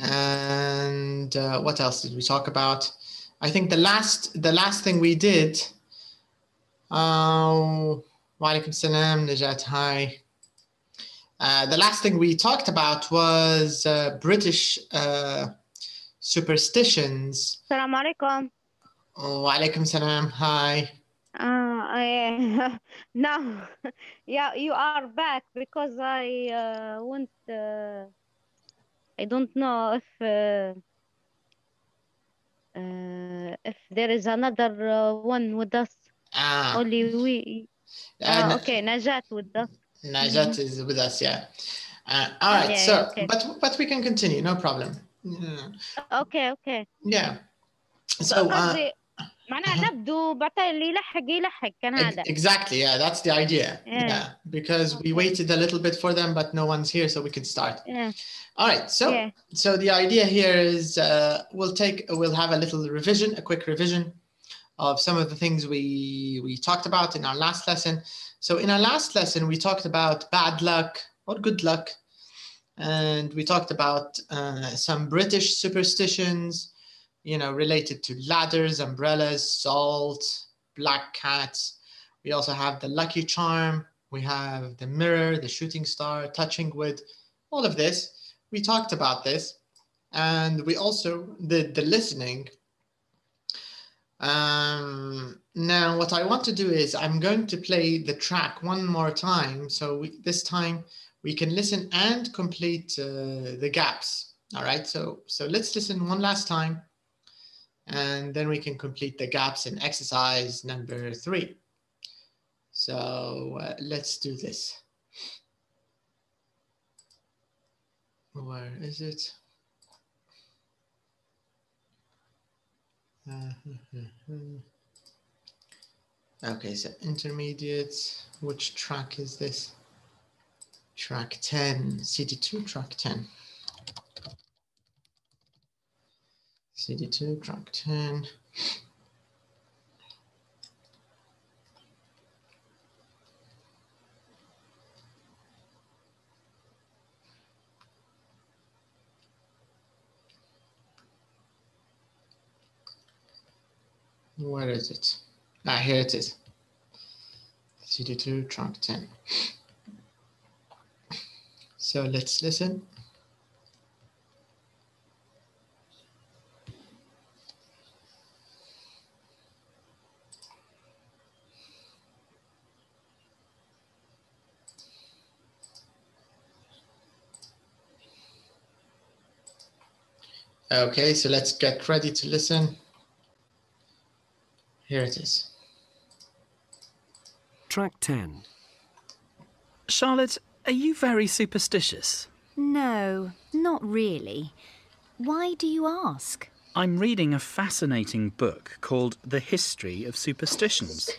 And uh, what else did we talk about? I think the last the last thing we did. Uh, Walaikum salam, Najat. Hi. Uh, the last thing we talked about was uh, British uh, superstitions. Assalamu alaikum. Walaikum salam. Hi. Uh, I, now, yeah, you are back because I uh, want. Uh, I don't know if uh, uh, if there is another uh, one with us. Ah. Only we. Uh, uh okay, Najat with us. Najat mm -hmm. is with us, yeah. Uh, all right, yeah, so okay. but but we can continue, no problem. Yeah. Okay, okay. Yeah. So. so معناها نبدو بعدين اللي يلحق يلحق كان Ex- هذا. Exactly. Yeah, that's the idea. Yeah. Yeah, because we Okay. waited a little bit for them, but no one's here, so we can start. Yeah. All right. So, Yeah. so the idea here is uh, we'll take we'll have a little revision, a quick revision of some of the things we we talked about in our last lesson. So, in our last lesson, we talked about bad luck or good luck, and we talked about uh, some British superstitions, you know, related to ladders, umbrellas, salt, black cats. We also have the lucky charm. We have the mirror, the shooting star, touching wood, all of this. We talked about this. And we also did the listening. Um, now, what I want to do is I'm going to play the track one more time. So we, this time we can listen and complete uh, the gaps. All right. So, so let's listen one last time and then we can complete the gaps in exercise number three. So uh, let's do this. Where is it? Okay, so intermediate, which track is this? Track 10, CD2, track 10. CD2, track 10. Where is it? Ah, here it is. CD2, track 10. So let's listen. Okay, so let's get ready to listen. Here it is. Track 10. Charlotte, are you very superstitious? No, not really. Why do you ask? I'm reading a fascinating book called The History of Superstitions.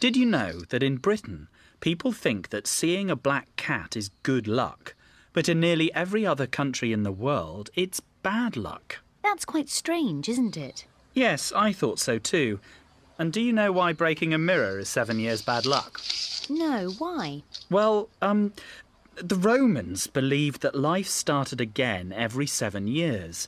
Did you know that in Britain, people think that seeing a black cat is good luck, but in nearly every other country in the world, it's bad luck? That's quite strange, isn't it? Yes, I thought so too. And do you know why breaking a mirror is seven years bad luck? No, why? Well, um, the Romans believed that life started again every seven years.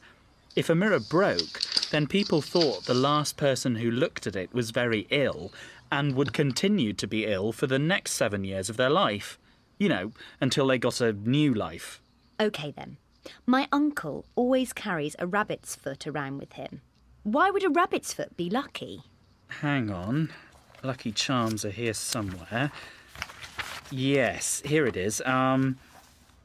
If a mirror broke, then people thought the last person who looked at it was very ill and would continue to be ill for the next seven years of their life. You know, until they got a new life. OK then. My uncle always carries a rabbit's foot around with him. Why would a rabbit's foot be lucky? Hang on. Lucky charms are here somewhere. Yes, here it is. Um,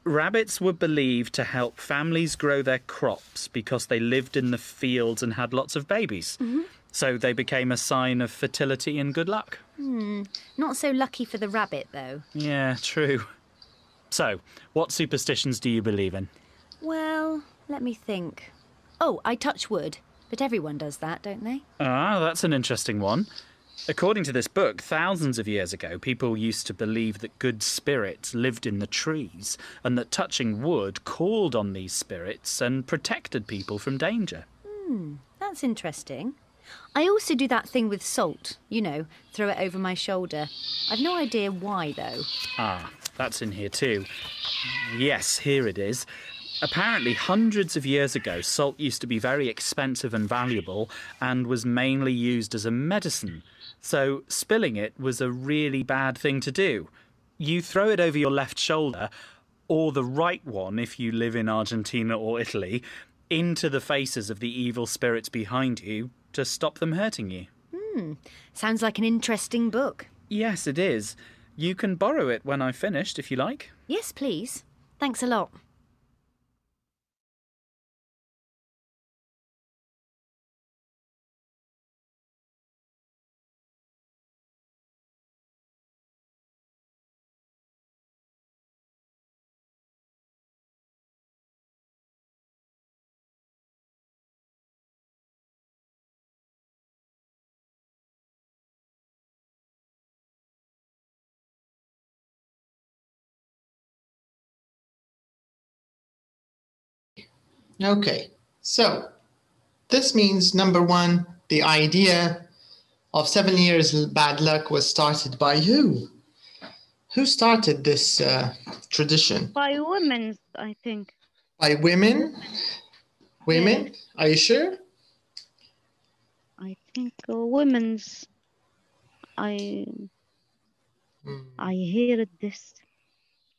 rabbits were believed to help families grow their crops because they lived in the fields and had lots of babies. So they became a sign of fertility and good luck. Not so lucky for the rabbit, though. Yeah, true. So, what superstitions do you believe in? Well, let me think. Oh, I touch wood. But everyone does that, don't they? Ah, that's an interesting one. According to this book, thousands of years ago, people used to believe that good spirits lived in the trees and that touching wood called on these spirits and protected people from danger. Hmm, that's interesting. I also do that thing with salt, you know, throw it over my shoulder. I've no idea why, though. Ah, that's in here too. Yes, here it is. Apparently, hundreds of years ago, salt used to be very expensive and valuable and was mainly used as a medicine. So, spilling it was a really bad thing to do. You throw it over your left shoulder, or the right one if you live in Argentina or Italy, into the faces of the evil spirits behind you to stop them hurting you. Hmm. Sounds like an interesting book. Yes, it is. You can borrow it when I've finished if you like. Yes, please. Thanks a lot. Okay, so this means number one, the idea of seven years bad luck was started by who? Who started this uh, tradition? By women, I think. By women? Women? Are you sure? I think uh, women's. I Hmm. I hear this.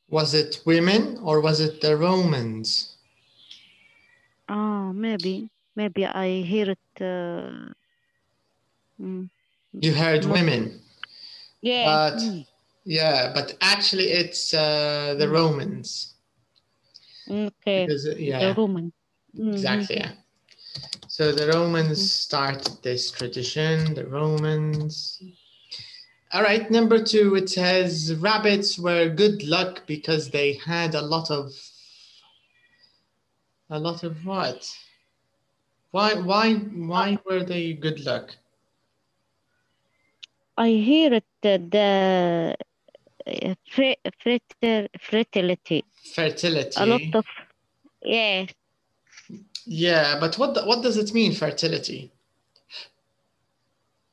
Was it women or was it the Romans? Oh, maybe maybe I hear it. Uh, mm, You heard No. women, yeah. but mm, yeah, but actually it's uh, the Romans. okay. Because, uh, The yeah, Roman. Mhm. exactly. Yeah. So the Romans started this tradition. The Romans. All right, number two. It says rabbits were good luck because they had a lot of. A lot of what? Why? Why? Why were they good luck? I hear it. Uh, the uh, fertility. Fertility. A lot of yeah. Yeah, but what what does it mean fertility?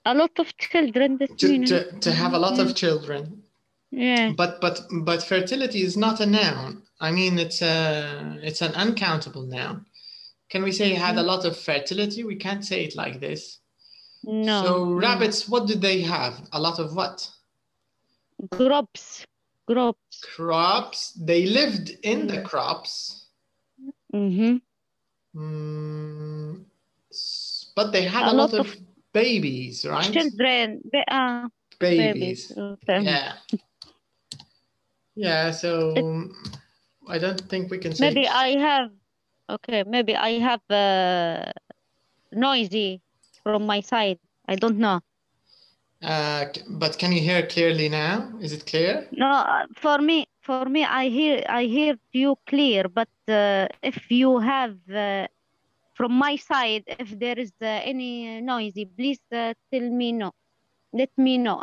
A lot of children. That To, to, to have a lot of children. yeah. But but but fertility is not a noun. I mean it's a it's an uncountable noun. Can we say had a lot of fertility? We can't say it like this. No. So no. rabbits, what did they have? A lot of what? Crops. Crops. Crops. They lived in the crops. Mm-hmm. Mm, but they had a, A lot, lot of, babies, right? Children. Ba- uh, Babies. babies. Okay. Yeah. Yeah, so I don't think we can say Maybe I have. Okay. Maybe I have uh, noisy from my side. I don't know. uh, but can you hear clearly now? Is it clear? No, uh, for me, for me, I hear, I hear you clear. But uh, if you have uh, from my side, if there is uh, any noisy, please uh, tell me no. Let me know.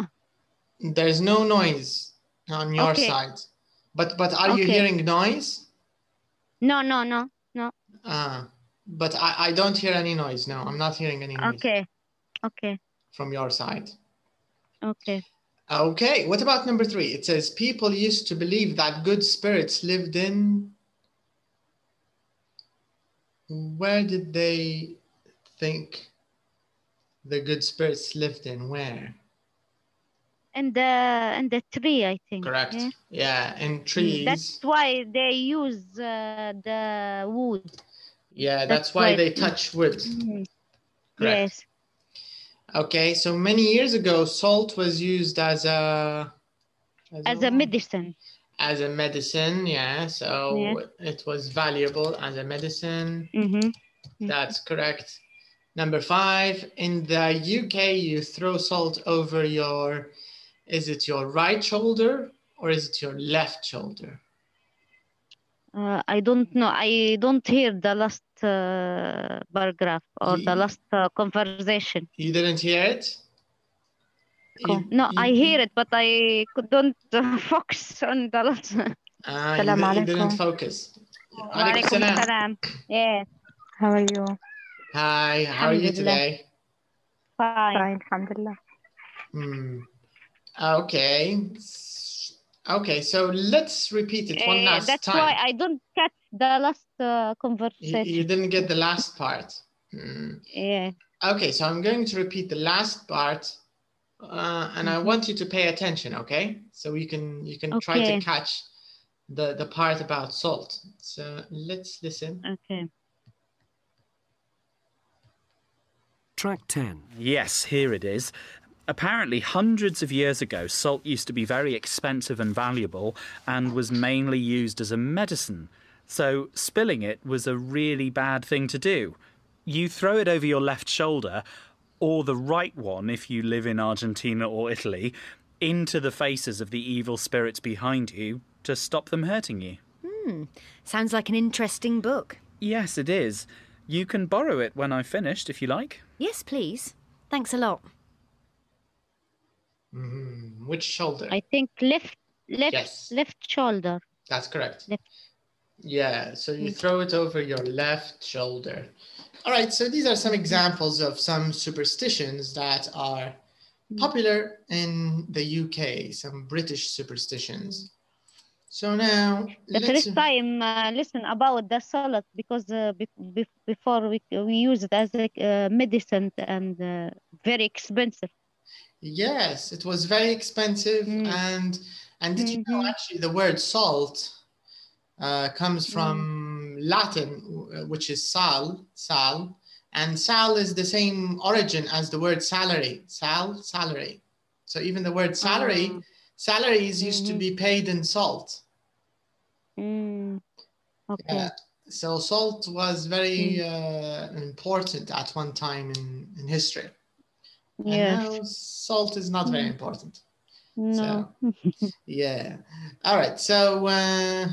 There's no noise on your Okay. side. But but are you hearing noise? No, no, no, no. Ah, but I, I don't hear any noise. No, I'm not hearing any noise Okay, okay, from your side. okay. Okay, what about number three? It says people used to believe that good spirits lived in. Where did they think the good spirits lived in? Where? And the and the tree, I think. Correct. yeah? Yeah, in Mm, trees. That's why they use uh, the wood. yeah, that's, that's why why- they touch wood. Mhm. Correct. Yes. Okay, so many years ago, salt was used as a As a what? medicine. as a medicine. Yeah, so it was valuable as a medicine. Mm-hmm. That's correct. Number five, in the UK, you throw salt over your, is it your right shoulder or is it your left shoulder? Uh, I don't know. I don't hear the last uh, paragraph or the last uh, conversation. You didn't hear it? Co- You- No, I hear it, but I don't uh, focus on the last. Ah, you, Salam di- you didn't focus. Alaikum Walaikum salam. salam. Yeah, How are you? Hi, how are you today? fine. Fine, alhamdulillah. Hmm. Okay. Okay, so let's repeat it one Eh, last that's time. That's why I don't catch the last uh, conversation. you didn't get the last part. Hmm. Yeah. Okay, so I'm going to repeat the last part, uh, and I Mhm. want you to pay attention. Okay, so you can you can try to catch the the part about salt. So let's listen. Okay. Track 10. Yes, here it is. Apparently, hundreds of years ago, salt used to be very expensive and valuable and was mainly used as a medicine. So, spilling it was a really bad thing to do. You throw it over your left shoulder, or the right one if you live in Argentina or Italy, into the faces of the evil spirits behind you to stop them hurting you. Hmm, sounds like an interesting book. Yes, it is. You can borrow it when I've finished if you like. Yes, please. Thanks a lot. Mhm. Which shoulder? I think left left Yes. left shoulder. That's correct. Left. Yeah, so you Mm. throw it over your left shoulder. All right, so these are some examples of some superstitions that are Mm. popular in the UK, some British superstitions. So now, The let's- first time uh, listen about the salad because uh, be- be- before we we use it as a uh, medicine and uh, very expensive. Yes, it was very expensive, Mm. and and did you know Mhm. actually the word salt uh, comes Mm. from Latin, which is sal, sal, and sal is the same origin as the word salary, sal, salary. So even the word salary, Ah. salaries used to Mhm. be paid in salt. Mm. Okay. Yeah. So salt was very Mm. uh, important at one time in, in history. Yes. salt is not very Mm. important. No. Yeah. All right. So, uh,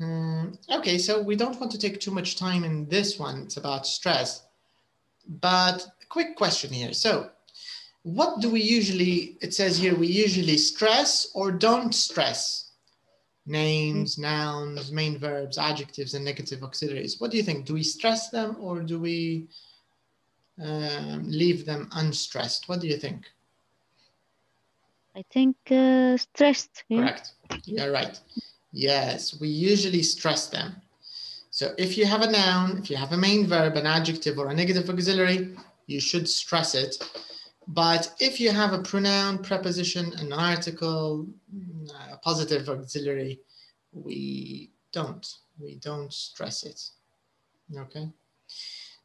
okay. So we don't want to take too much time in this one. It's about stress. But a quick question here. So, what do we usually, it says here, we usually stress or don't stress names, nouns, main verbs, adjectives, and negative auxiliaries. What do you think? Do we stress them or do we um, leave them unstressed? What do you think? I think uh, stressed. Yeah. Correct. You're right. Yes, we usually stress them. So if you have a noun, if you have a main verb, an adjective, or a negative auxiliary, you should stress it. But if you have a pronoun, preposition, an article, a positive auxiliary, we don't. We don't stress it. Okay.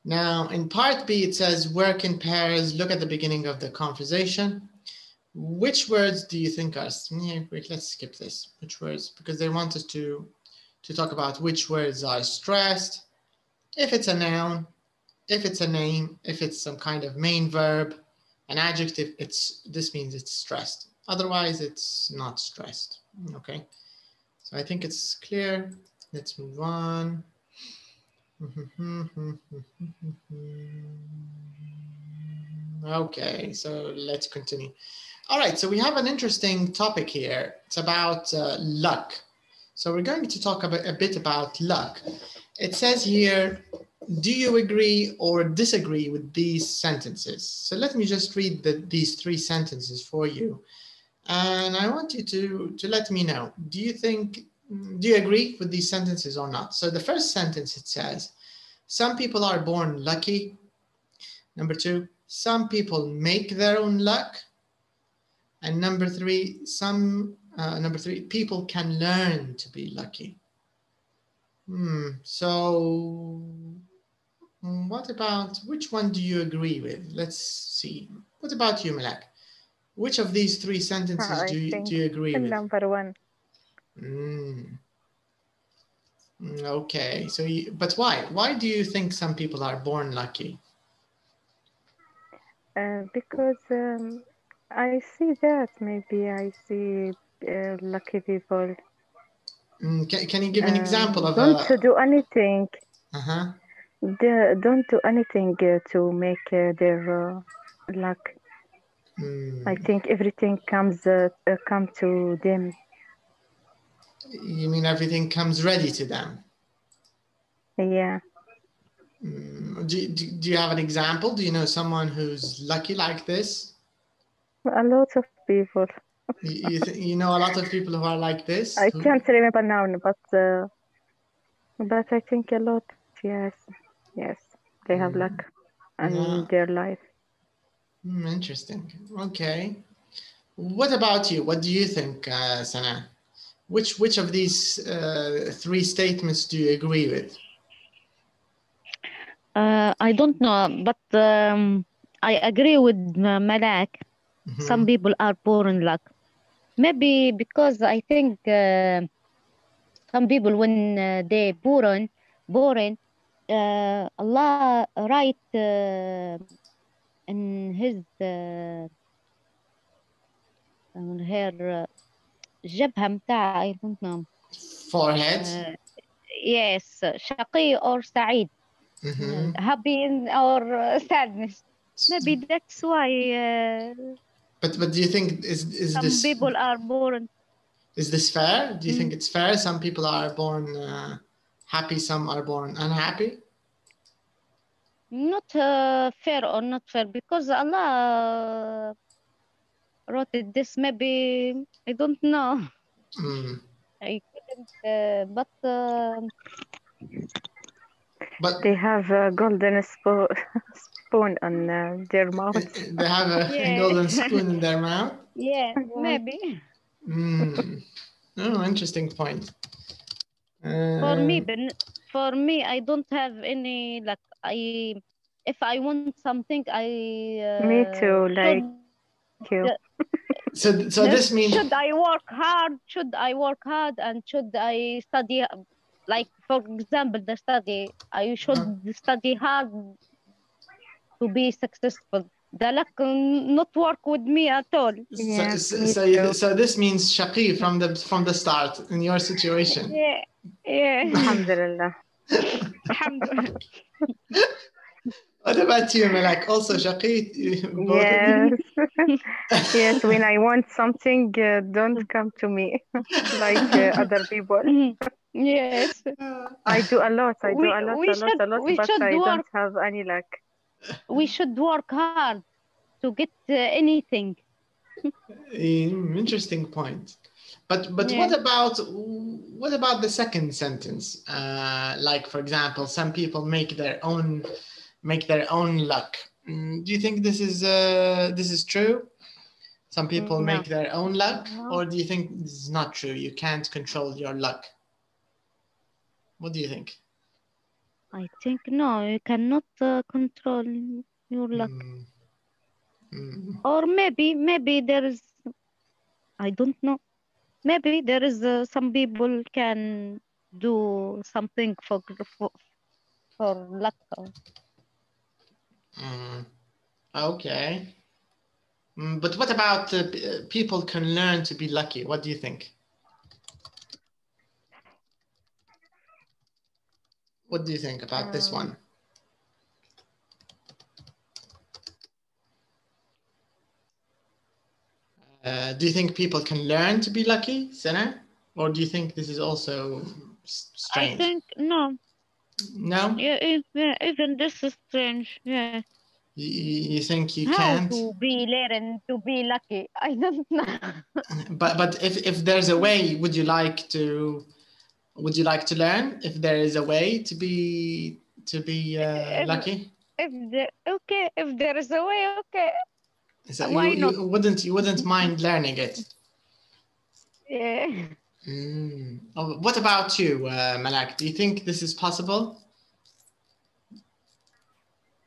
Now, in part B, it says work in pairs. Look at the beginning of the conversation. Which words do you think are? Wait, let's skip this. Which words? Because they want us to to talk about which words are stressed. If it's a noun, if it's a name, if it's some kind of main verb, an adjective, it's this means it's stressed. Otherwise, it's not stressed. Okay. So I think it's clear. Let's move on. Okay, so let's continue. All right, so we have an interesting topic here. It's about uh, luck. So we're going to talk about, a bit about luck. It says here, do you agree or disagree with these sentences? So let me just read the, these three sentences for you. And I want you to, to let me know, do you think, do you agree with these sentences or not? So the first sentence, it says, some people are born lucky. Number two, some people make their own luck. And number three, some uh, number three, people can learn to be lucky. Hmm. So, mm, what about which one do you agree with? Let's see. What about you, Malak? Which of these three sentences do you, do you agree with? Number one. Mm. Okay. So, you, but why? Why do you think some people are born lucky? Uh, because um, I see that maybe I see uh, lucky people. Mm, Can, can you give an um, example of don't a? do anything. Uh-huh. The, don't do anything uh, to make uh, their uh, luck. Mm. I think everything comes uh, uh, come to them. You mean everything comes ready to them? Yeah. Mm, Do, do, do you have an example? Do you know someone who's lucky like this? A lot of people. You, you, know a lot of people who are like this? I can't remember now, but uh, But I think a lot, yes, yes, they have luck in Yeah. their life. Hmm, interesting. Okay. What about you? What do you think, uh, Sana? Which which of these uh, three statements do you agree with? Uh, I don't know, but um, I agree with uh, Malak. Mhm. Some people are born luck. Maybe because I think uh, some people when uh, they born born, uh, Allah write uh, in His uh, on her jabha I don't know. Forehead? Uh, yes, shaqi or sa'id. Mm -hmm. Happy or sadness. Maybe mm-hmm. that's why. Uh, but but do you think is is some this? Some people are born. Is this fair? Do you mm. think it's fair? Some people are born uh, happy, some are born unhappy. Not uh, fair or not fair because Allah wrote it this. Maybe I don't know. Mm. I couldn't, uh, but uh, But They have a golden spo- spoon on uh, their mouth. they have a Yeah. golden spoon in their mouth. yeah, maybe Mm. Oh, interesting point. for me, Uh, but for me, I don't have any like I. If I want something, I. Uh, Me too, like should- you. so so this means should I work hard? Should I work hard and should I study? Like for example, the study. I should uh-huh. study hard to be successful. The luck not work with me at all. Yeah, so, me so, you- so this means shaqi from the from the start in your situation. Yeah, yeah. Alhamdulillah. Alhamdulillah. What about you, Malak? Also shaqi? Both of you? Yes. yes, when I want something, uh, don't come to me like uh, other people. yes. I do a lot, I do We- a lot, we a lot, should- a lot, we but should I don't have any luck. We should work hard to get uh, anything. Mm, Interesting point. But but Yeah. what about what about the second sentence? Uh, like for example, some people make their own make their own luck. Mm, do you think this is uh, this is true? Some people No. make their own luck, No. or do you think this is not true? You can't control your luck. What do you think? I think no, you cannot uh, control your luck. Mm. Mm. Or maybe, maybe there is, I don't know. Maybe there is uh, some people can do something for for, for luck. Mm. Okay. Mm, but what about uh, uh, people can learn to be lucky? What do you think? What do you think about this Um, one? Uh, do you think people can learn to be lucky, Senna? Or do you think this is also s- I strange? think no. No? Yeah, even, even this is strange. Yeah. You, think you How can't? to be learn to be lucky? I don't know. But but if, if there's a way, would you like to would you like to learn if there is a way to be to be uh, If- lucky? if there, okay, if there is a way, okay. So why you, you wouldn't you wouldn't mind learning it? Yeah. Mm. Oh, what about you, uh, Malak? Do you think this is possible?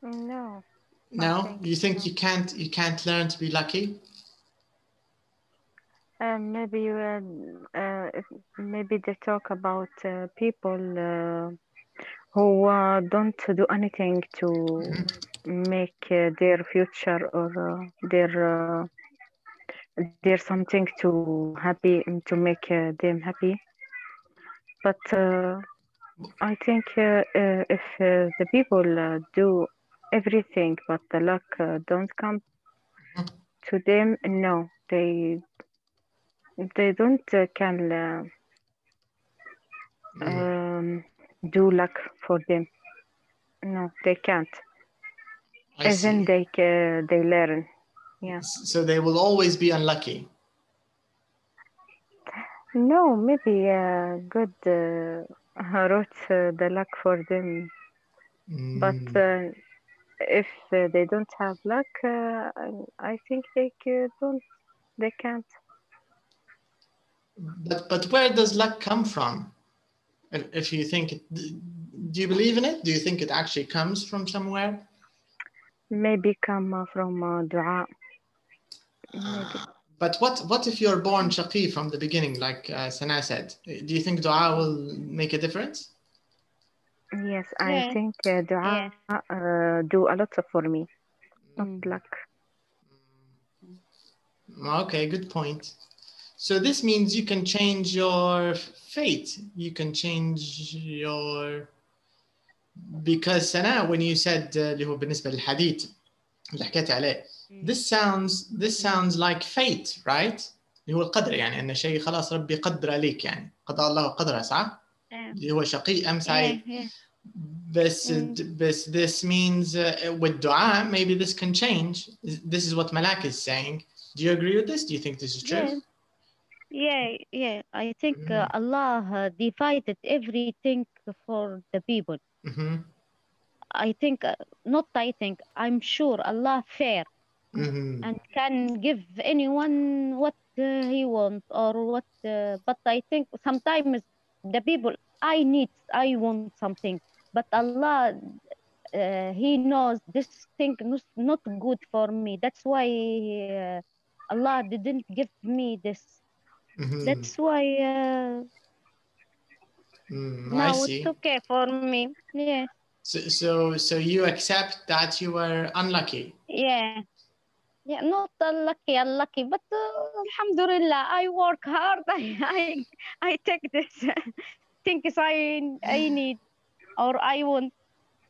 No. No, think you think so. you can't you can't learn to be lucky? Um, maybe uh, uh, maybe they talk about uh, people uh, who uh, don't do anything to make uh, their future or uh, their their something to happy to make uh, them happy. But uh, I think uh, uh, if uh, the people uh, do everything but the luck uh, don't come to them, no, they they don't uh, can um, do luck for them. No, they can't. I see. They they learn. Yeah. So they will always be unlucky. No, maybe uh, good uh, wrote uh, the luck for them. But Mm. uh, if uh, they don't have luck, uh, I think they don't. They can't. But but where does luck come from? If, you think it, do you believe in it? Do you think it actually comes from somewhere? Maybe come from uh, dua. Maybe. But what what if you're born shaqi from the beginning, like uh, Sana said? Do you think dua will make a difference? Yes, I Yeah. think uh, dua uh, do a lot for me. Not Mm. luck. Okay, good point. So this means you can change your fate. You can change your because Sana, when you said uh, اللي هو بالنسبة للحديث اللي حكيت عليه this sounds this sounds like fate right اللي هو القدر يعني ان شيء خلاص ربي قدر عليك يعني قضى الله قدره صح Yeah. اللي هو شقي ام Yeah, سعيد yeah. بس Mm. بس this means uh, with dua maybe this can change this is what Malak is saying do you agree with this do you think this is true Yeah, yeah. I think uh, Mm. Allah uh, divided everything for the people. Mhm, I think, uh, not I think, I'm sure Allah fair mhm. and can give anyone what uh, he wants or what. Uh, but I think sometimes the people I need, I want something, but Allah, uh, He knows this thing is not good for me. That's why uh, Allah didn't give me this. Mhm. That's why uh, Mm, now it's okay for me. Yeah, So, so, so you accept that you were unlucky. yeah. Yeah, not unlucky, unlucky, but uh, Alhamdulillah, I work hard. I, I, I take this things I, I need or I want.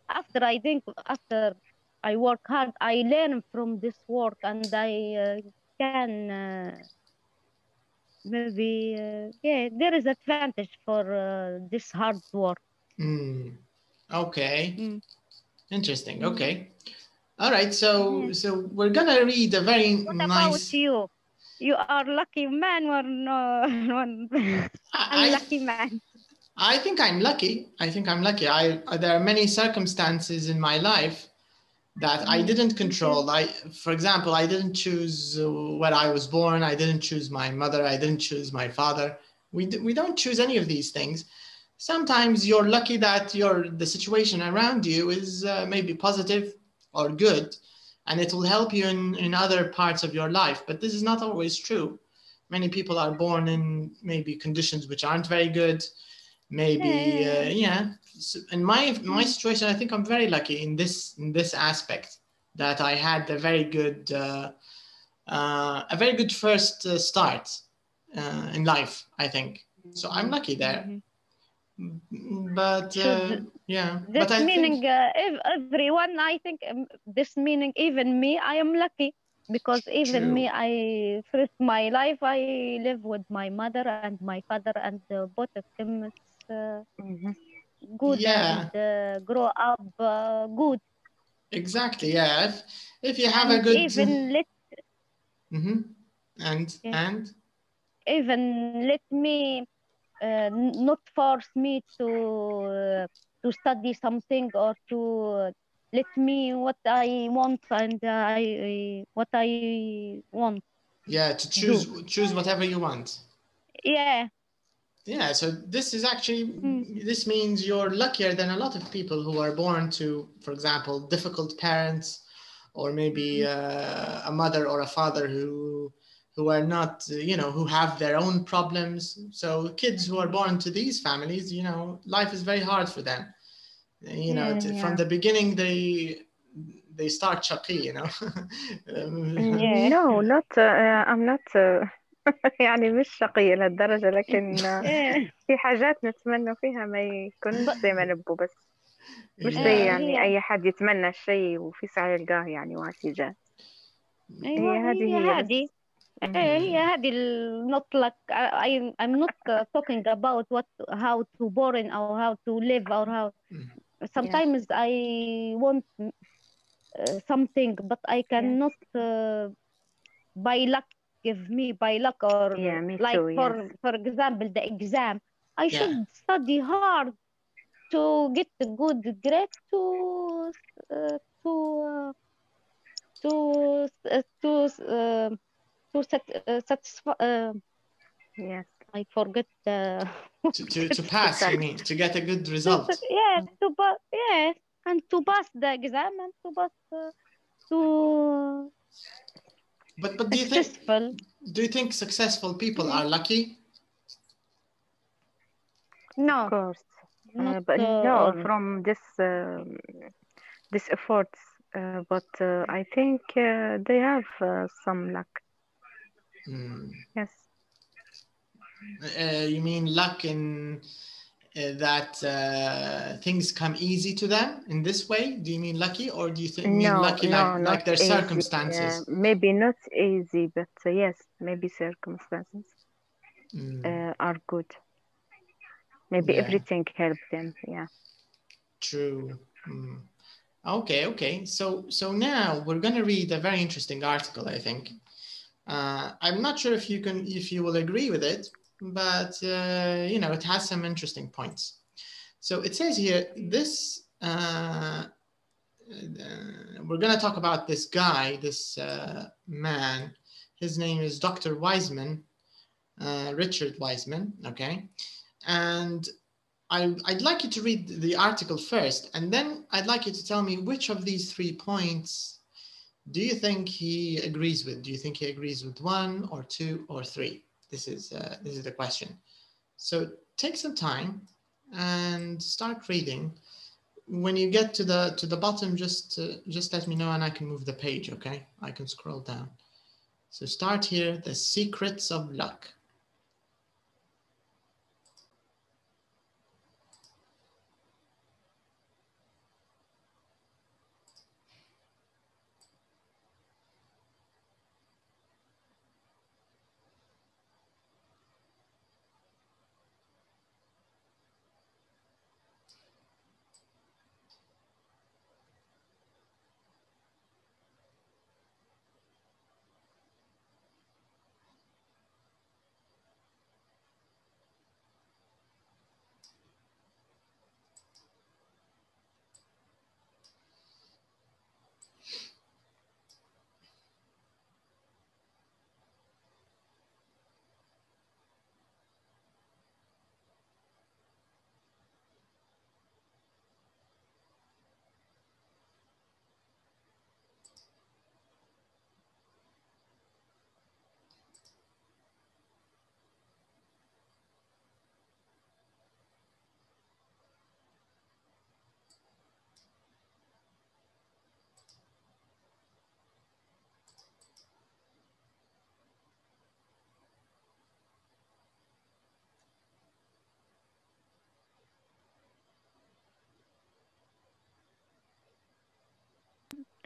After I think, after I work hard, I learn from this work and I uh, can uh, maybe, uh, yeah, there is advantage for uh, this hard work. Mm, okay. Mm. Interesting. Mm. Okay. All right. So, Yeah. so we're gonna read a very What nice. about you? You are lucky man or no? I, unlucky man. I think I'm lucky. I think I'm lucky. I there are many circumstances in my life that I Mm, didn't control. I, for example, I didn't choose uh, where I was born. I didn't choose my mother. I didn't choose my father. We we don't choose any of these things. Sometimes you're lucky that your the situation around you is uh, maybe positive or good, and it will help you in in other parts of your life. But this is not always true. Many people are born in maybe conditions which aren't very good maybe Yeah, uh, yeah so in my my situation i think i'm very lucky in this in this aspect that i had a very good uh, uh, a very good first uh, start uh, in life i think so i'm lucky there Mhm. But uh, yeah This but i meaning think uh, everyone, I think um, this meaning even me, I am lucky because even True. me, I first my life I live with my mother and my father and uh, both of them is uh, Mhm. good Yeah. and uh, grow up uh, good. exactly yeah if, if you have a good even let Mhm. and Yeah. and even let me uh, not force me to uh, to study something or to uh, let me what I want and I what I want. yeah to choose choose whatever you want Yeah, Yeah, so this is actually Mm. this means you're luckier than a lot of people who are born to, for example, difficult parents, or maybe uh, a mother or a father who who are not, you know, who have their own problems. So kids who are born to these families, you know, life is very hard for them. You know, yeah, to, yeah. from the beginning they they start shaqi, you know. Um, yeah, no, not. Uh, I'm not. Uh... يعني مش شقي إلى الدرجة لكن في حاجات نتمنى فيها ما يكونش زي ما نبوا بس مش زي يعني أي حد يتمنى الشيء وفي سعي يلقاه يعني وعشان جات أيوة هذه هي عادي هي هذه ال- not like I I'm- I'm not uh, talking about what how to born or how to live or how Mm. sometimes I want uh, something but I cannot uh, by luck give me by luck or Yeah, me like too, for yes. for example the exam I Yeah. should study hard to get a good grade to uh, to uh, to uh, to uh, to sat, uh, satisfy. Uh, Yes. I forget. Uh, To, to, to pass, you mean, to get a good result. yes, to pass. Yes, and to pass the exam and to pass uh, to But but do you think successful. do you think successful people are lucky? No, Of No, course. Uh, but uh, no, from this um, this efforts, uh, but uh, I think uh, they have uh, some luck. Hmm. Yes. Uh, you mean luck in uh, that uh, things come easy to them in this way? Do you mean lucky, or do you think mean lucky no, like like their easy. circumstances? Uh, maybe not easy, but uh, yes, maybe circumstances Hmm. uh, are good. Maybe Yeah. everything helped them. Yeah. True. Hmm. Okay, okay. So so now we're going to read a very interesting article. I think. Uh, I'm not sure if you can if you will agree with it, but uh, you know it has some interesting points. So it says here this. Uh, uh, we're going to talk about this guy, this uh, man. His name is Dr. Wiseman, uh, Richard Wiseman. Okay, and I, I'd like you to read the article first, and then I'd like you to tell me which of these three points do you think he agrees with? Do you think he agrees with one or two or three? This is uh, this is the question. So take some time and start reading. When you get to the to the bottom, just uh, just let me know and I can move the page. Okay, I can scroll down. So start here. The secrets of luck.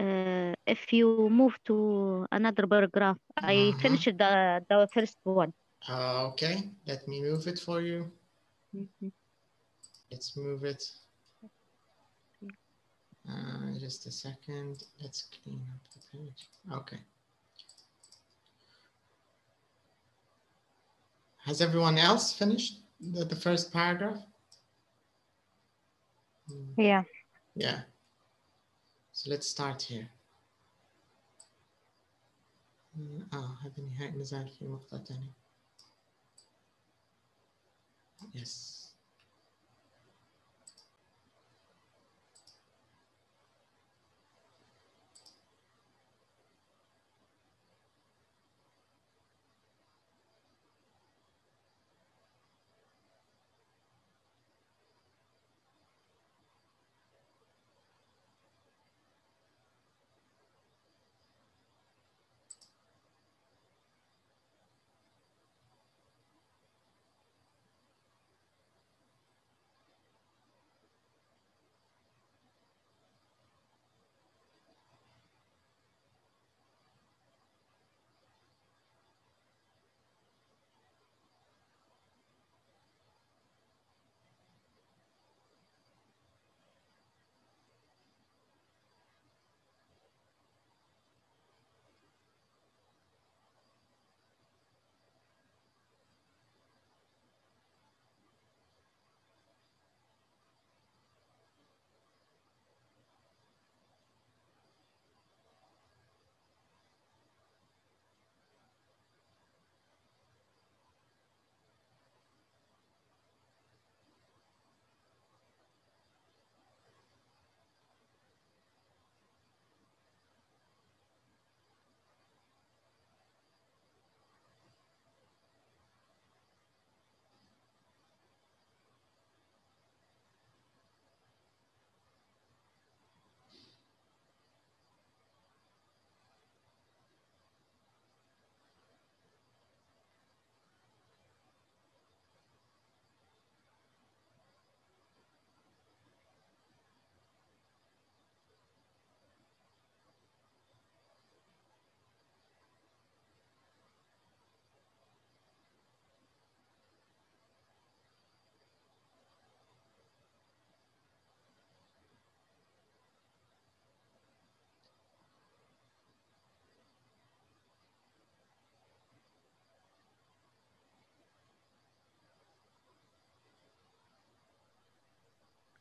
Uh, if you move to another paragraph, I Mhm. finished the the first one. Uh, okay, let me move it for you. Mhm. Let's move it. Uh, just a second. Let's clean up the page. Okay. Has everyone else finished the, the first paragraph? Hmm, Yeah. Yeah. So let's start here. آه هذا نهاية نزال في نقطة ثانية. Yes.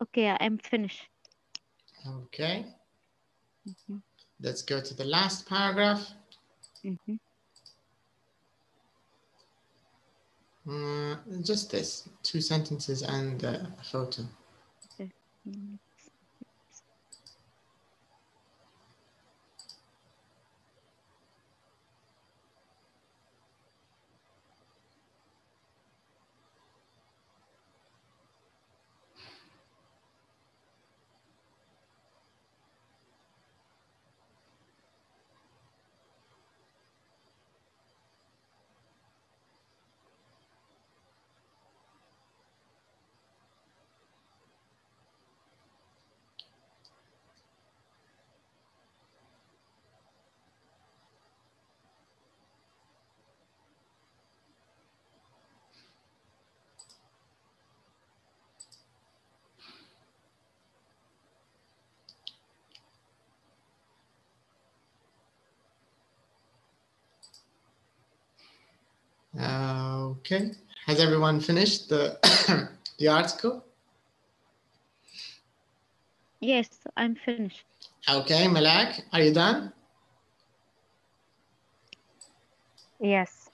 Okay, I'm finished. Okay. Mhm. Let's go to the last paragraph. Mhm. Uh, just this, two sentences and uh, a photo. Mm. Okay. Has everyone finished the the article? Yes, I'm finished. Okay, Malak, are you done? Yes.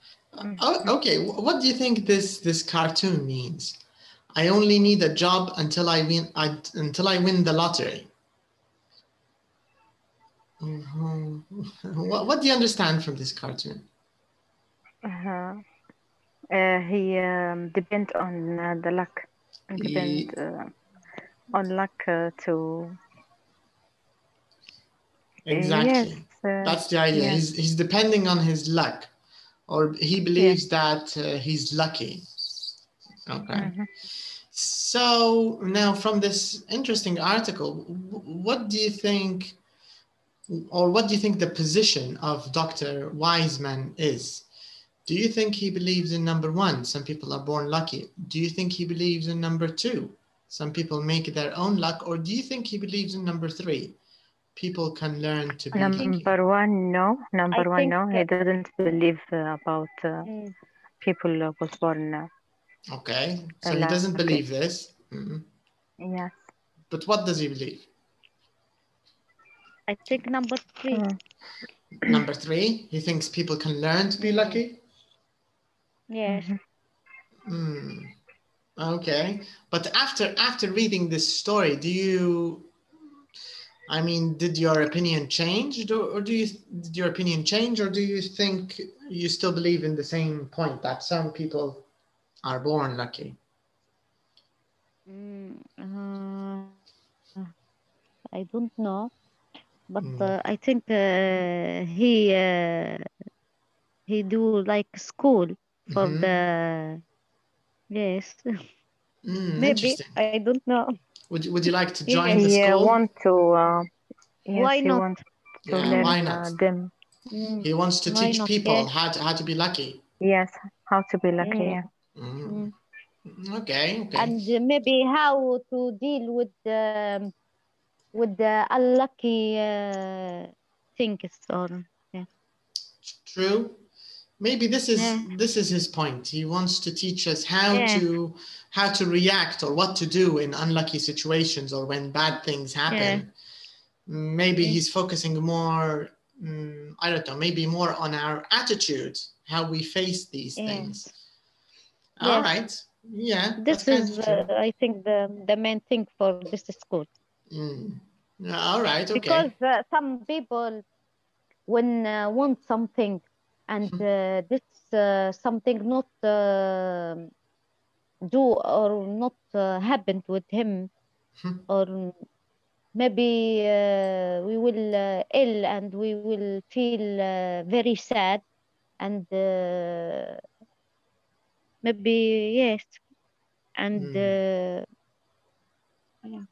Oh, okay. What do you think this this cartoon means? I only need a job until I win. I, until I win the lottery. Mhm. What, what do you understand from this cartoon? Uh, uh, he um, depend on uh, the luck. Depend uh, on luck uh, to. Exactly. Yes. uh, That's the idea. yeah. He's he's depending on his luck, or he believes that uh, he's lucky. Okay. mhm. So now, from this interesting article, what do you think, or what do you think the position of Dr. Wiseman is? Do you think he believes in number one? Some people are born lucky. Do you think he believes in number two? Some people make their own luck, or do you think he believes in number three? People can learn to be lucky. Number one, no. Number one, no. He doesn't believe uh, about uh, Mm. people uh, was born. Uh, Okay, so he doesn't believe this. Mhm. yes. But what does he believe? I think number three. Mm. Number three, he thinks people can learn to be lucky. Yes. Hmm. Okay, but after after reading this story, do you? I mean, did your opinion change, or do you did your opinion change, or do you think you still believe in the same point that some people are born lucky? Mm, uh, I don't know, but Mm. uh, I think uh, he uh, he do like school for Mhm. the yes Hmm, maybe. I don't know. Would you, would you like to Yeah. join the He uh, school? want to. Uh, yes, Why not? want to Yeah, learn why uh, not? them. Mm, He wants to Why teach not? people Yes. how to how to be lucky. Yes, how to be lucky. Yeah. Yeah. Mm. Okay, okay. and uh, maybe how to deal with um, with the unlucky uh, things or True. Maybe this is Yeah. this is his point. He wants to teach us how Yeah. to how to react or what to do in unlucky situations or when bad things happen. Maybe Yeah. he's focusing more. mm, I don't know. Maybe more on our attitude, how we face these things. All Yes. Yeah. this is uh, I think the the main thing for this school Mm. All right. Okay. because uh, some people when uh, want something and Mhm. uh, this uh, something not uh, do or not uh, happened with him Mhm. or maybe uh, we will uh, ill and we will feel uh, very sad and uh, maybe yes and Mm. uh, yeah.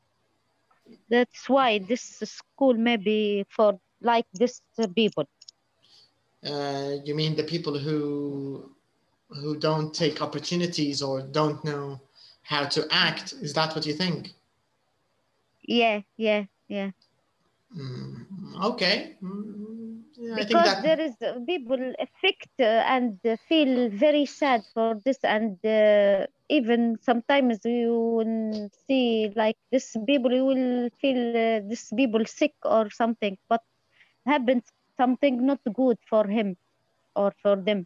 that's why this school maybe for like this people Uh, you mean the people who who don't take opportunities or don't know how to act? Is that what you think? yeah yeah yeah Mm, okay. Mm, yeah, I think because that. there is uh, people affect uh, and uh, feel very sad for this and uh, even sometimes you will see like this people you will feel uh, this people sick or something but happens something not good for him or for them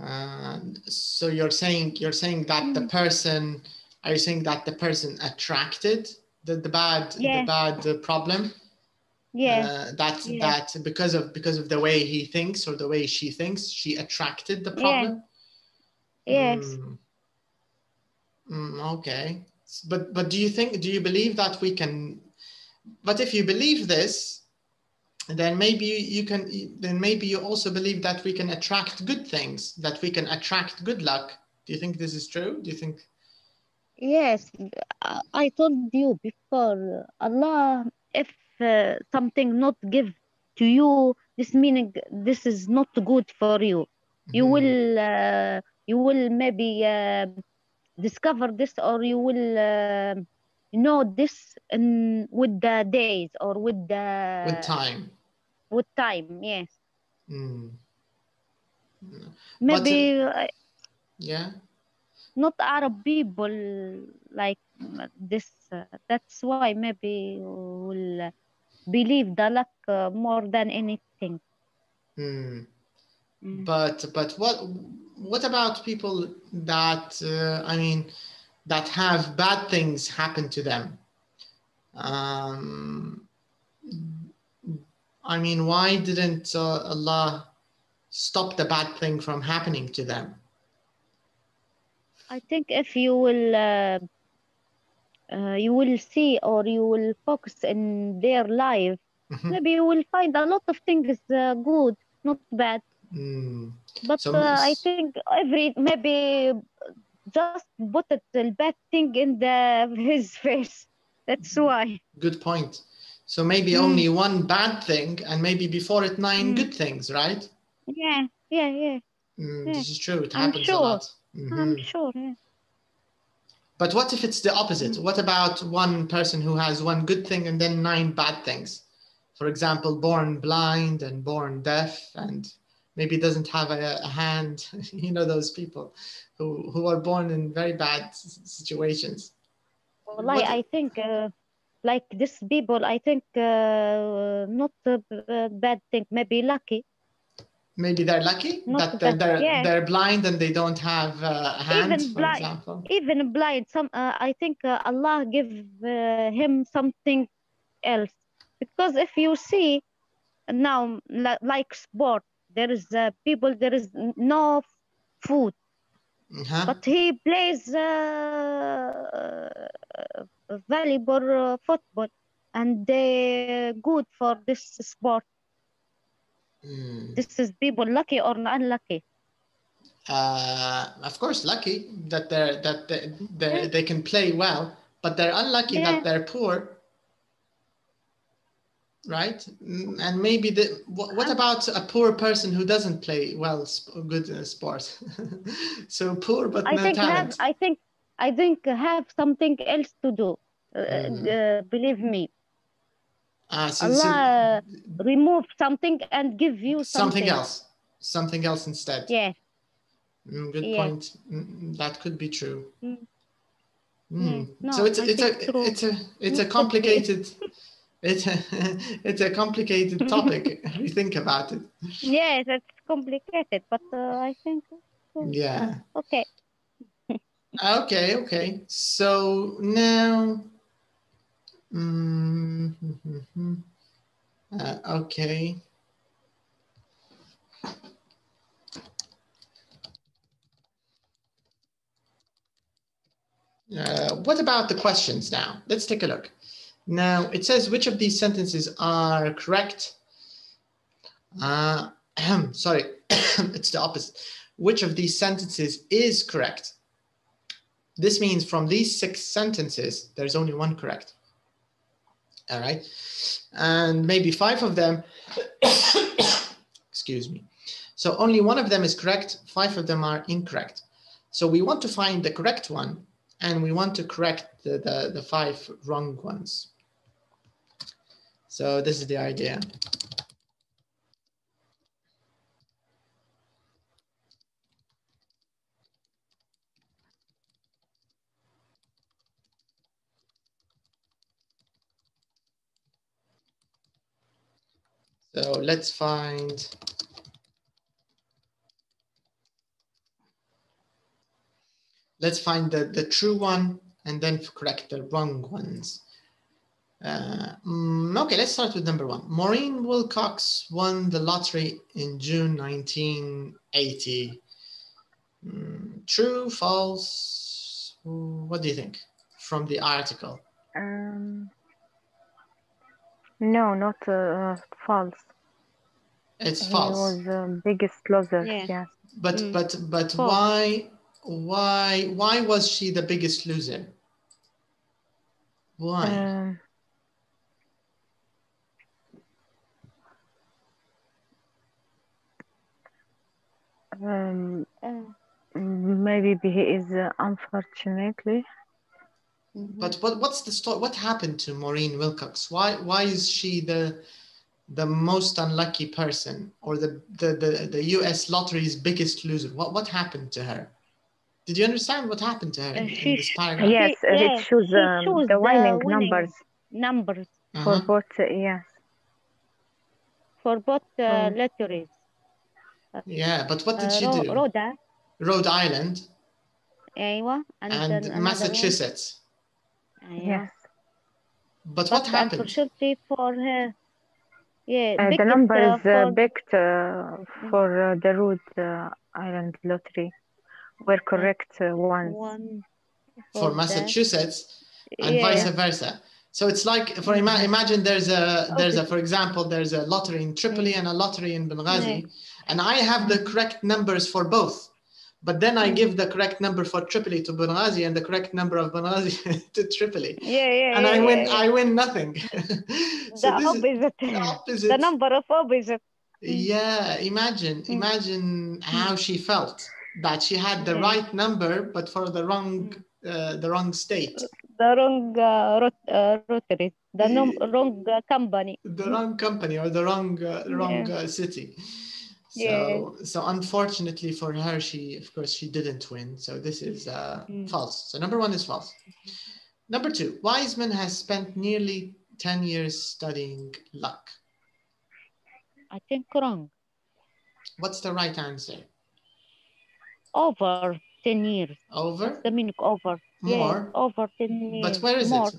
Uh, so you're saying you're saying that the person are you saying that the person attracted the, the bad Yeah. the bad problem yeah uh, that Yeah. that because of because of the way he thinks or the way she thinks she attracted the Yeah. problem yes Mm. Mm, okay but but do you think do you believe that we can but if you believe this then maybe you can then maybe you also believe that we can attract good things that we can attract good luck do you think this is true do you think Yes, I told you before, Allah, if uh, something not give to you, this meaning this is not good for you. You Mhm. will, uh, you will maybe uh, discover this, or you will uh, know this in, with the days or with the with time with time. Yes, Mm. maybe uh, yeah not Arab people like this. Uh, that's why maybe will believe the luck uh, more than anything. Mm. Mm. but but what what about people that uh, i mean that have bad things happen to them um i mean why didn't uh, allah stop the bad thing from happening to them I think if you will, uh, uh, you will see or you will focus in their life, Mhm. maybe you will find a lot of things uh, good, not bad. Mm. But So uh, I think every maybe just put the bad thing in the his face. That's why. good point so maybe Mm. only one bad thing and maybe before it nine Mm. good things right Yeah, yeah, yeah. Mm, Yeah. this is true it I'm happens a sure. lot I'm Mhm. sure. Yeah. But what if it's the opposite? Mm. What about one person who has one good thing and then nine bad things? For example, born blind and born deaf and maybe doesn't have a, a hand. you know those people who, who are born in very bad situations. Well, What- I think uh, like this people, I think uh, not a bad thing, maybe lucky. Maybe they're lucky Not that they're, they're, yeah. they're blind and they don't have uh, a hand, Even for blind- example. Even blind, some uh, I think uh, Allah give uh, him something else because if you see now li- like sport, there is uh, people, there is no food, Uh-huh. but he plays uh, uh, volleyball, uh, football, and they good for this sport. Mm. This is people lucky or unlucky. uh, of course lucky that they're that they, they, Yeah. they can play well but they're unlucky Yeah. that they're poor right Mm, and maybe the what, what about a poor person who doesn't play well sp- good uh, sport so poor but I no think have I think I think have something else to do. Uh, Mm. uh, believe me, Ah, so, so Allah remove something and give you something something, else something else instead Yeah, Mm, good Yeah. point Mm, that could be true Mm. Mm. No, so it's it's a think true. it's a it's a complicated it's a it's a complicated topic if you think about it yes, it's complicated, but uh, I think yeah okay. okay okay so now mm, uh, okay Uh, what about the questions now? Let's take a look. Now it says which of these sentences are correct? Uh, sorry, it's the opposite. Which of these sentences is correct? This means from these six sentences, there's only one correct. All right. And maybe five of them, excuse me. So only one of them is correct, five of them are incorrect. So we want to find the correct one and we want to correct the, the, the five wrong ones. So this is the idea. So let's find let's find the, the true one and then correct the wrong ones. Uh, mm, okay, let's start with number one. Maureen Wilcox won the lottery in June 1980. Mm, true, false? What do you think from the article? Um, no, not uh, false. It's He false. was the biggest loser. Yeah. Yes. But Mm. but but False. why why why was she the biggest loser? Why? Um, um, Uh, maybe he is uh, unfortunately. mhm. but what what's the story? What happened to Maureen Wilcox? Why why is she the the most unlucky person or the the the, the U.S. lottery's biggest loser? What what happened to her? Did you understand what happened to her in, Uh, in she- this paragraph? Yes, uh, yeah, it shows um, chose the the winning winning numbers numbers for Uh-huh. both. Uh, yes. for both uh, Mm. lotteries. Yeah, but what did Uh, she Ro- do? Rhoda Rhode Island أيوة and, then and another one. Massachusetts. أيوة. Yes. But what But happened? unfortunately for her, yeah, Uh, the biggest, numbers uh, uh, for picked uh, for uh, the Rhode uh, Island lottery were correct uh, ones. one for the- Massachusetts and yeah, vice versa. So it's like for ima- imagine there's a there's a for example there's a lottery in Tripoli and a lottery in Benghazi, and I have the correct numbers for both. But then I give the correct number for Tripoli to Benghazi and the correct number of Benghazi to Tripoli, yeah, yeah, and yeah, I win yeah, yeah. I win nothing. so the this is opposite, the opposite. the number of opposite. Yeah, imagine Mm. imagine how she felt that she had the right number but for the wrong uh, the wrong state. the wrong uh, rot uh, rotary, the num- wrong uh, company. the wrong company or the wrong uh, wrong uh, city so Yeah. so unfortunately for her she of course she didn't win so this is uh, Mm. false so number one is false number two wiseman has spent nearly 10 years studying luck I think wrong. what's the right answer Over 10 years. over The meaning over. more Yeah, over 10 years. but where is more. it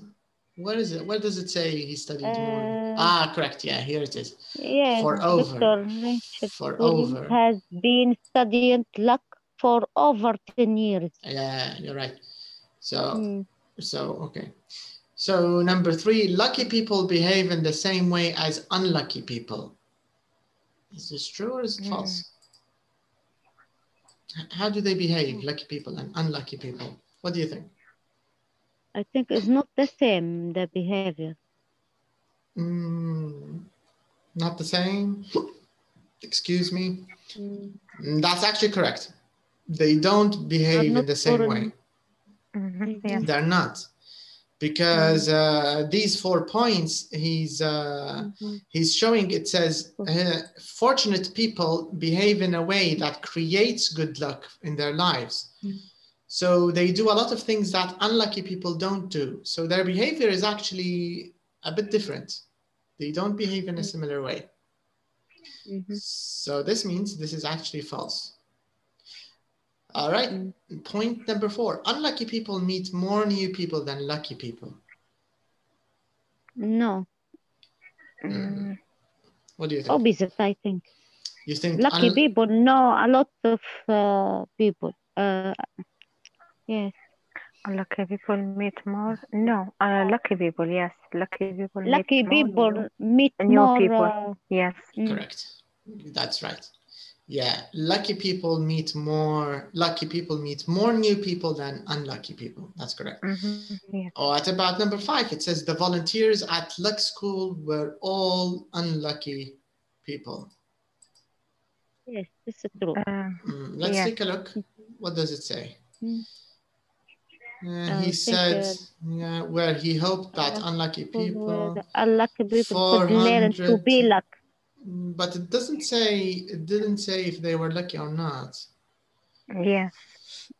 where is it where does it say he studied more Uh, ah correct yeah here it is Yeah, For over. Dr. Richard For over. has been studying luck for over 10 years. yeah you're right so Mm. So, okay. So, number three, lucky people behave in the same way as unlucky people. Is this true or is it Mm. false? How do they behave, lucky people and unlucky people? What do you think? I think it's not the same, the behavior. Mm, not the same? Excuse me? Mm. Mm, That's actually correct. They don't behave in the same foreign. way. Mhm, Yes. They're not. Because uh, these four points, he's uh, Mhm. he's showing it says uh, fortunate people behave in a way that creates good luck in their lives Mm. so they do a lot of things that unlucky people don't do so their behavior is actually a bit different they don't behave in a similar way Mhm. so this means this is actually false all right Mm. point number four unlucky people meet more new people than lucky people No, Mm, what do you think opposite, I think. you think Lucky people know a lot of uh, people. Uh, yes, Lucky people meet more. No, uh, lucky people. Yes, lucky people. meet lucky more people new- meet new more. people. Uh, Yes. mm, Correct. That's right. Yeah, lucky people meet more. Lucky people meet more new people than unlucky people. That's correct. mhm, Yes. Oh, at about number five, it says the volunteers at Luck School were all unlucky people. yes, this is true. Uh, Mm, let's Yeah. take a look. What does it say? Mm. Uh, he said, yeah, where he hoped that uh, unlucky people, unlucky people could learn to be luck. But it doesn't say. It didn't say if they were lucky or not. Yeah.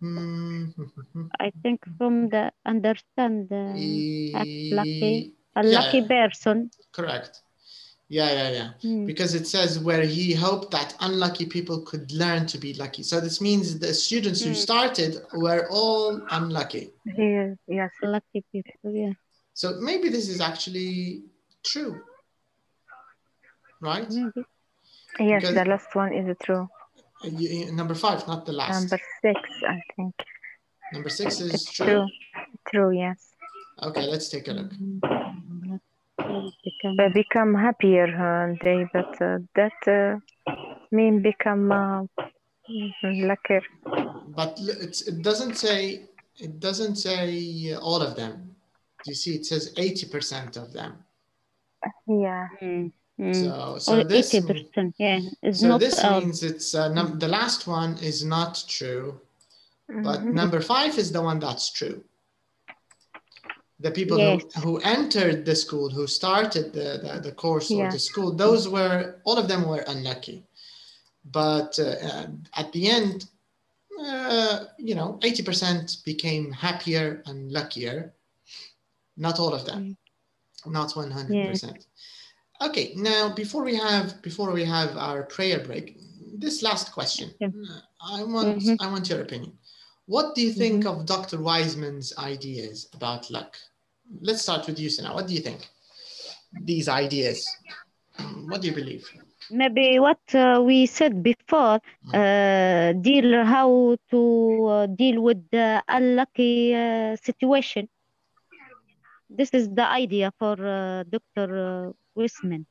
Mm, I think from the understand uh, act lucky, a Yeah. lucky person. Correct. Yeah, yeah, yeah. Mm. Because it says where he hoped that unlucky people could learn to be lucky. So this means the students who Mm. started were all unlucky. Here, yes. Lucky people, yeah. So maybe this is actually true. Right? Maybe. Yes, Because- the last one is true. Number five, not the last. Number six, I think. Number six is true. true. True, yes. Okay, let's take a look. Become- They become happier uh, they, but uh, that uh, mean become uh, luckier. But it's, it doesn't say it doesn't say all of them. You see, it says eighty percent of them. Yeah. Mm, mm. So, so or this eighty percent, yeah. It's so not this uh, means it's uh, num- the last one is not true, but Mhm. number five is the one that's true. The people Yes. who, who entered the school, who started the, the, the course or the school, those were all of them were unlucky. But uh, uh, at the end, uh, you know, 80% became happier and luckier. Not all of them, not 100%. Okay, now before we have before we have our prayer break, this last question, Yeah. uh, I want Mhm. I want your opinion. What do you think of Dr. Wiseman's ideas about luck? Let's start with you, Sana. What do you think? These ideas. Mm, What do you believe? maybe what uh, we said before uh, deal how to uh, deal with the unlucky uh, situation this is the idea for uh, dr uh, Wisman.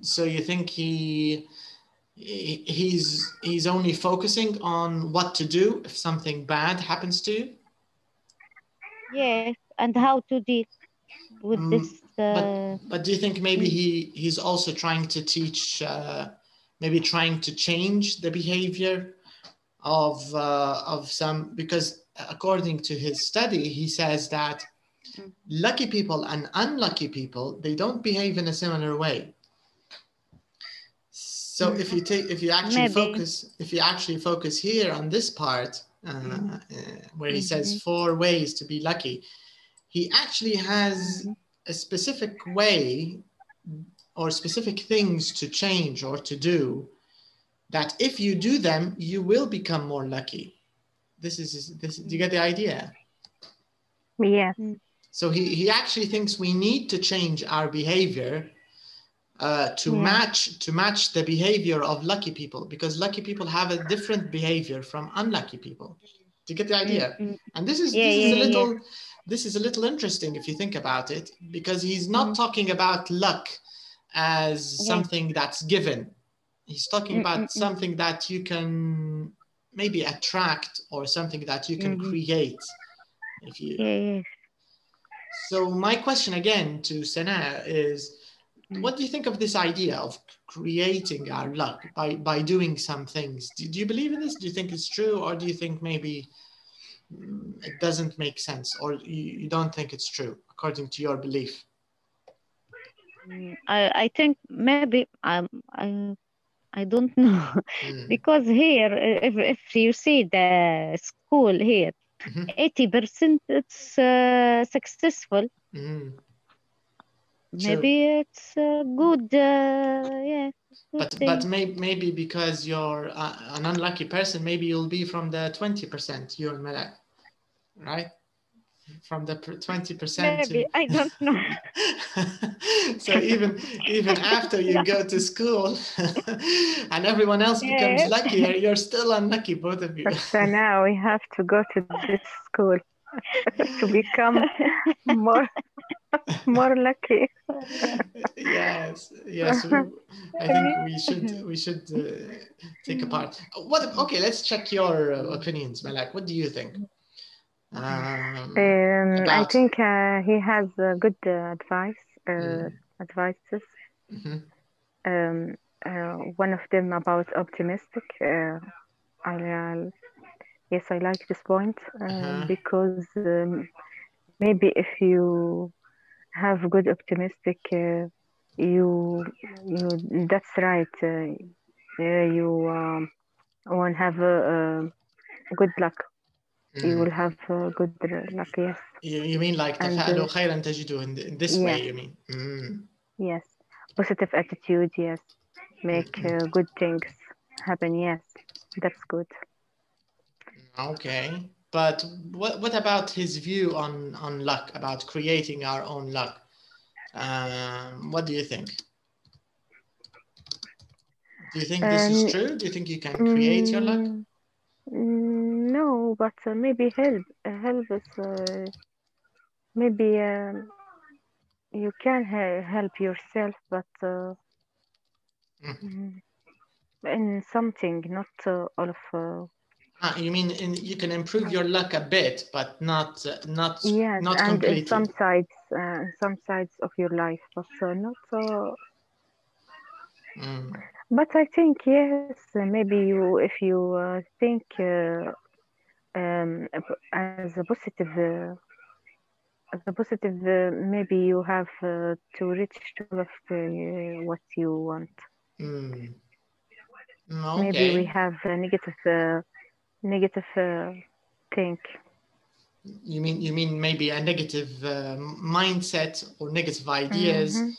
So you think he he- he's he's only focusing on what to do if something bad happens to you? yes and how to deal with Mm, this uh, But do you think maybe he he's also trying to teach, uh, maybe trying to change the behavior of uh, of some because according to his study, he says that Mm. lucky people and unlucky people they don't behave in a similar way. So if you take if you actually Maybe. focus if you actually focus here on this part uh, uh, where he says Mhm. four ways to be lucky, he actually has a specific way or specific things to change or to do that if you do them you will become more lucky this is this do you get the idea Yes. so he, he actually thinks we need to change our behavior uh, to Yeah. match to match the behavior of lucky people because lucky people have a different behavior from unlucky people do you get the idea mm, and this is Yeah, this is yeah, a yeah, little this is a little interesting if you think about it because he's not Mhm. talking about luck as something that's given he's talking Mm, about mm, mm. something that you can maybe attract or something that you can Mhm. create if you so my question again to Sana is, Mm. What do you think of this idea of creating our luck by by doing some things? Do, do you believe in this? Do you think it's true, or do you think maybe mm, it doesn't make sense, or you, you don't think it's true according to your belief? Mm, I, I think maybe um, I I don't know Mm, because here if, if you see the school here Mhm. 80% it's uh, successful mhm. Maybe it's uh, good uh, yeah good But thing. but may, maybe because you're uh, an unlucky person, maybe you'll be from the twenty percent. You and Malak, right? From the twenty percent. maybe I don't know so even even after you go to school and everyone else becomes Yes. luckier, you're still unlucky, both of you. But so now we have to go to this school to become more more lucky. yes, yes. I think we should we should uh, take a part. What? Okay, let's check your uh, opinions, Malak. What do you think? Um, Um, I think uh, he has uh, good uh, advice, uh, advices. mhm, Um, uh, one of them about optimistic. Uh, I yes, I like this point uh, Uh-huh. because um, maybe if you have good optimistic, uh, you you that's right. Uh, yeah, you um, won't have a, a good luck. You mm. will have uh, good luck. Yes. You, you mean like And, تفاءلوا uh, خيرا تجدوا in, in this yeah. way? You mean? Mm, Yes. positive attitude. Yes, make Mm-hmm. uh, good things happen. Yes, that's good. Okay. But what what about his view on on luck, about creating our own luck? Um, what do you think? Do you think this is Um, true? Do you think you can create your luck? Mm, no, but uh, maybe help uh, help us. Uh, maybe um, you can he- help yourself, but uh, Mhm. mm, in something, not uh, all of. Ah, you mean in, you can improve your luck a bit, but not uh, not yes, not and in some sides, uh, some sides of your life, but uh, not. so. Mm. but I think yes, maybe you if you uh, think uh, um, as a positive. Uh, as a positive, uh, maybe you have uh, to reach to uh, what you want. Mm. Mm, Maybe we have a negative, uh, negative uh, think. You mean you mean maybe a negative uh, mindset or negative ideas Mhm.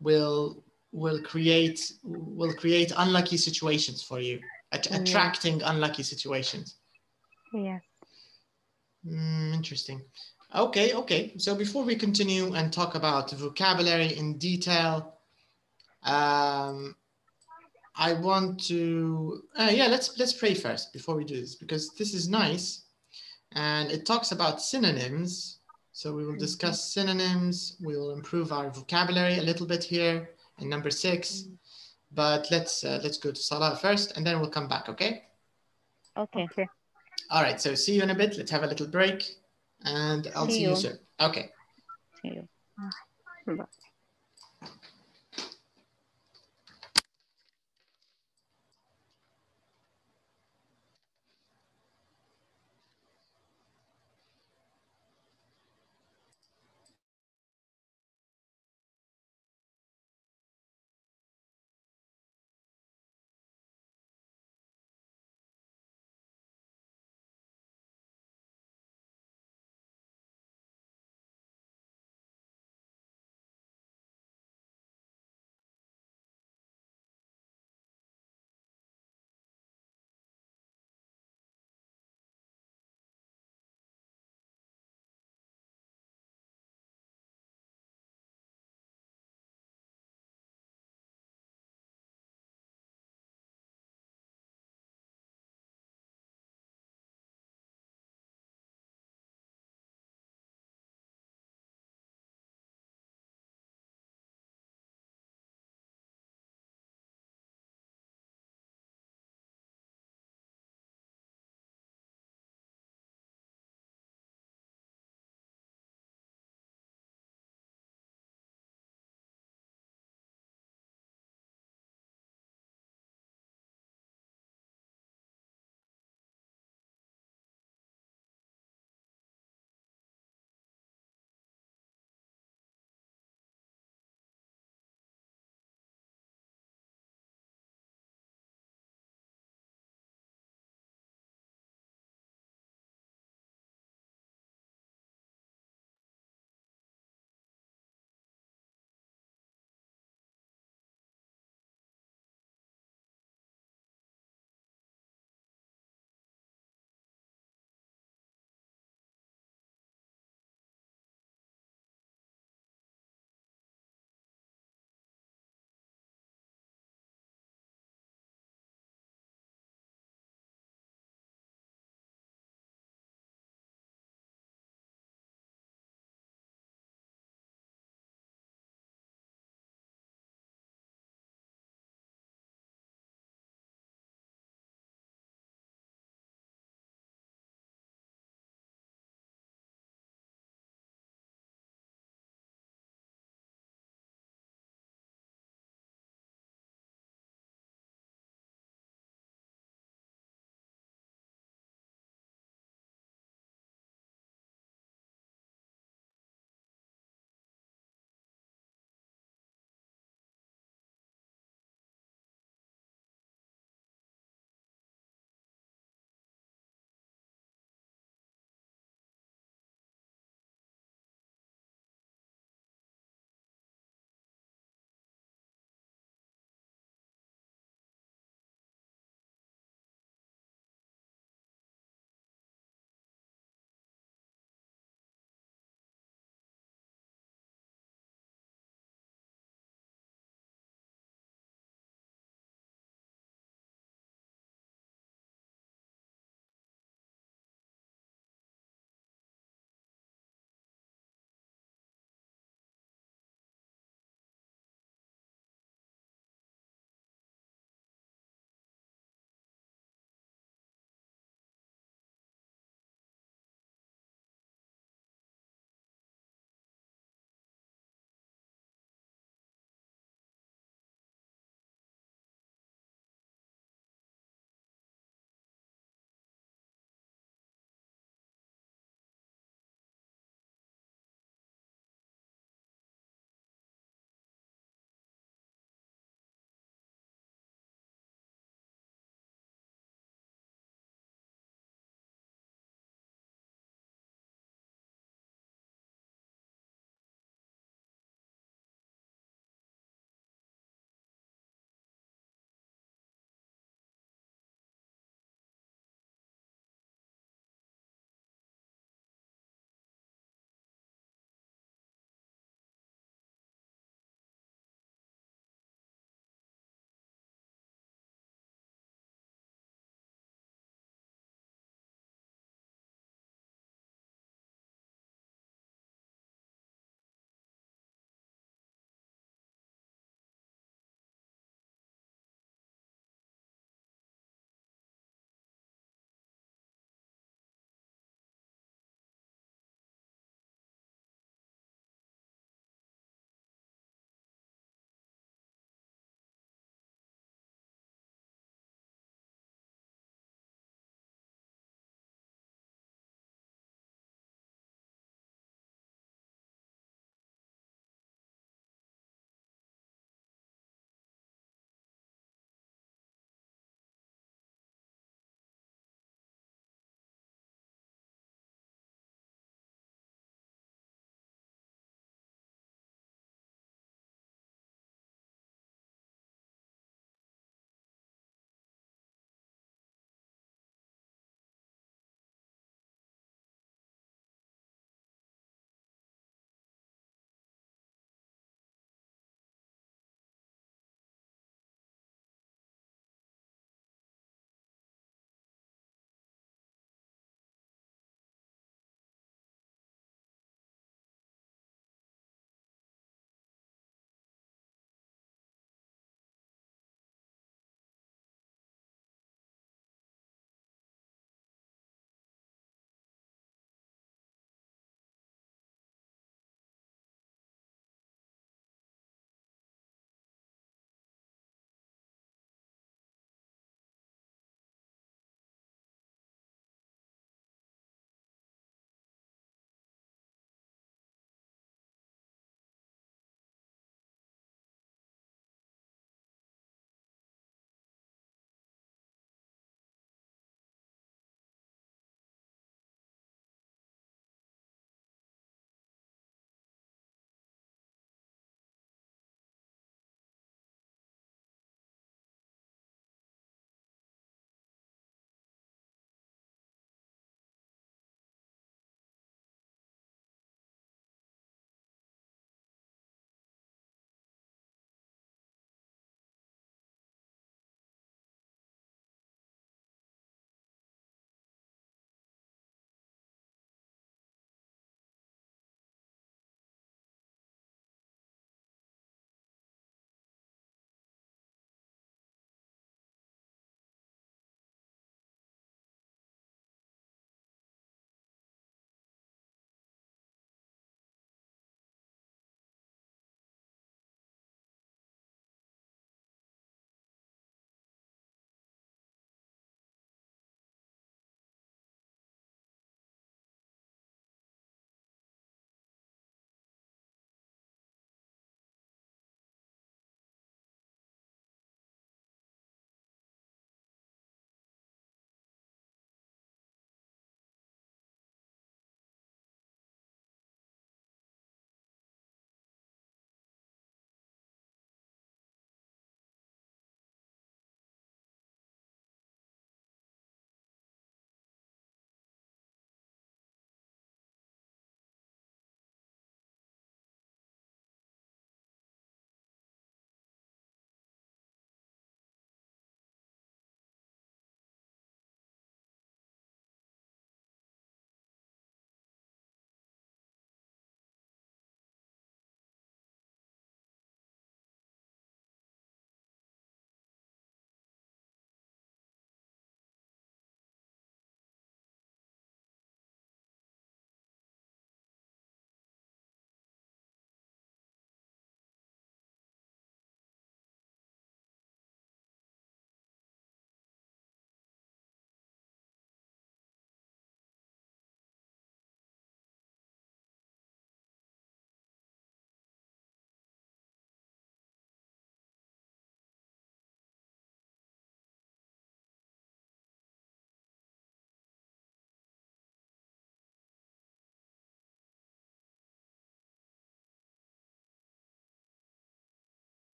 will will create will create unlucky situations for you, at- Yeah. attracting unlucky situations. Yes. Mm, interesting. Okay, okay. So before we continue and talk about vocabulary in detail, um, I want to uh, yeah let's let's pray first before we do this because this is nice, and it talks about synonyms. So we will discuss synonyms. We will improve our vocabulary a little bit here in number six. But let's uh, let's go to Salah first, and then we'll come back. Okay. Okay. Okay. All right. So see you in a bit. Let's have a little break, and I'll See see you you. soon. Okay. See you. Bye.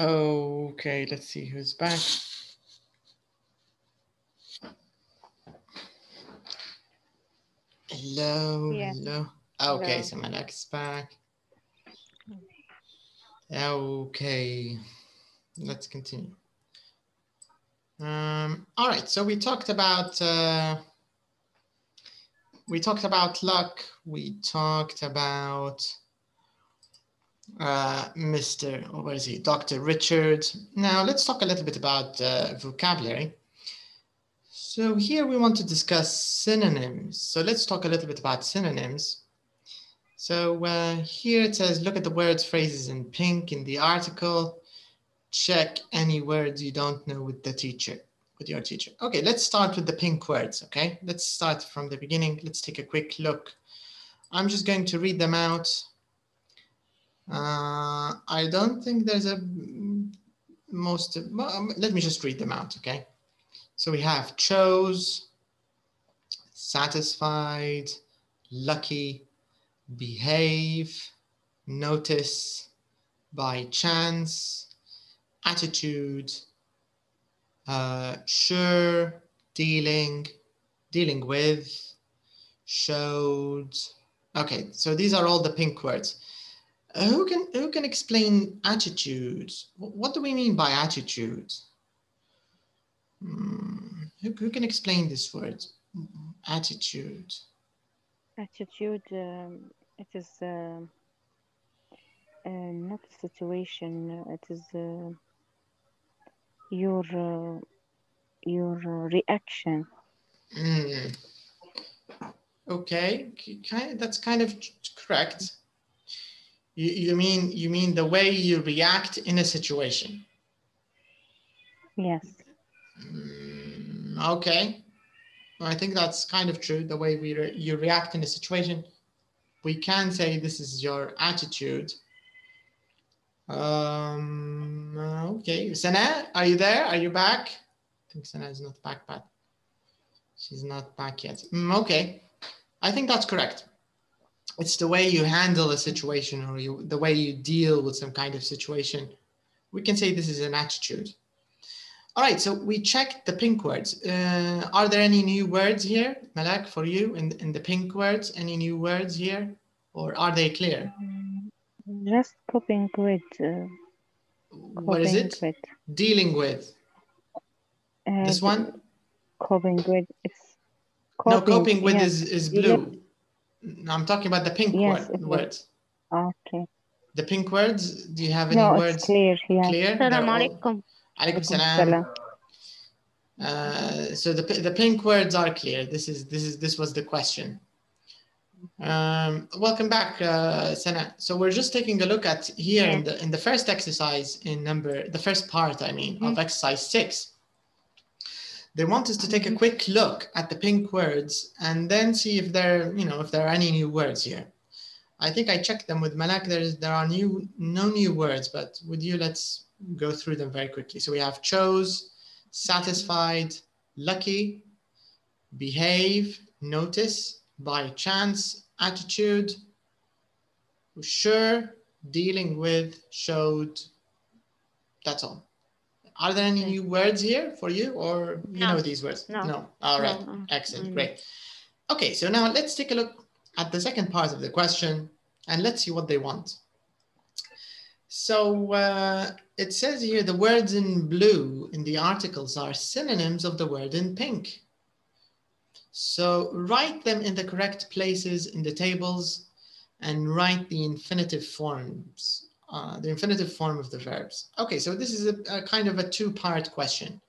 Okay, let's see who's back. Hello, Yeah. hello. Okay, Hello. so Malak's back. Okay, let's continue. Um, all right, so we talked about uh, we talked about luck. We talked about uh, Mr. where is he? Dr. Richard. Now let's talk a little bit about uh, vocabulary. So here we want to discuss synonyms. So let's talk a little bit about synonyms. So uh, here it says, look at the words, phrases in pink in the article. Check any words you don't know with the teacher, with your teacher. Okay, let's start with the pink words, okay? Let's start from the beginning. Let's take a quick look. I'm just going to read them out. Uh, I don't think there's a mm, most, well, um, let me just read them out, okay? So we have chose, satisfied, lucky, behave, notice, by chance, attitude, uh, sure, dealing, dealing with, showed. Okay, so these are all the pink words. Uh, who can who can explain attitude? Wh- What do we mean by attitude? Hmm, who, who can explain this word? Attitude. Attitude, um, it is uh, uh, not a situation, uh, it is uh, your uh, your reaction. Mm. Okay, kind that's kind of correct. You, you mean you mean the way you react in a situation? Yes, Mm, okay, I think that's kind of true. The way we re- you react in a situation, we can say this is your attitude. Um, okay, Sana, are you there? Are you back? I think Sana is not back, but she's not back yet. Mm, okay, I think that's correct. It's the way you handle a situation or you, the way you deal with some kind of situation. We can say this is an attitude. All right, so we checked the pink words. Uh, are there any new words here, Malak, for you in, in the pink words? Any new words here? Or are they clear? just coping with. Uh, What is it? With, Dealing with. uh, This one? Coping with. It's No, coping with yes. is, is Yeah. Blue. I'm talking about the pink Yes, word, words. Okay. The pink words, do you have any No, words it's clear. Yeah. clear? They're Salam alaikum. Alaikum Salam. salam. Uh, so the, the pink words are clear. This is this is this was the question. Um, welcome back, uh, Sana. So we're just taking a look at here in the in the first exercise in number the first part, I mean, of exercise six. They want us to take a mm-hmm. quick look at the pink words and then see if there, you know, if there are any new words here. I think I checked them with Malak. There's there are new no new words, but with you, let's go through them very quickly. So we have chose, satisfied, lucky, behave, notice, by chance, attitude, sure, dealing with, showed. That's all. Are there any new words here for you or you No. know these words? No. All right. No, no. Excellent. Mm. Great. Okay, so now let's take a look at the second part of the question and let's see what they want. So uh, it says here the words in blue in the articles are synonyms of the word in pink. So write them in the correct places in the tables and write the infinitive forms, uh, the infinitive form of the verbs. Okay, so this is a, a kind of a two-part question.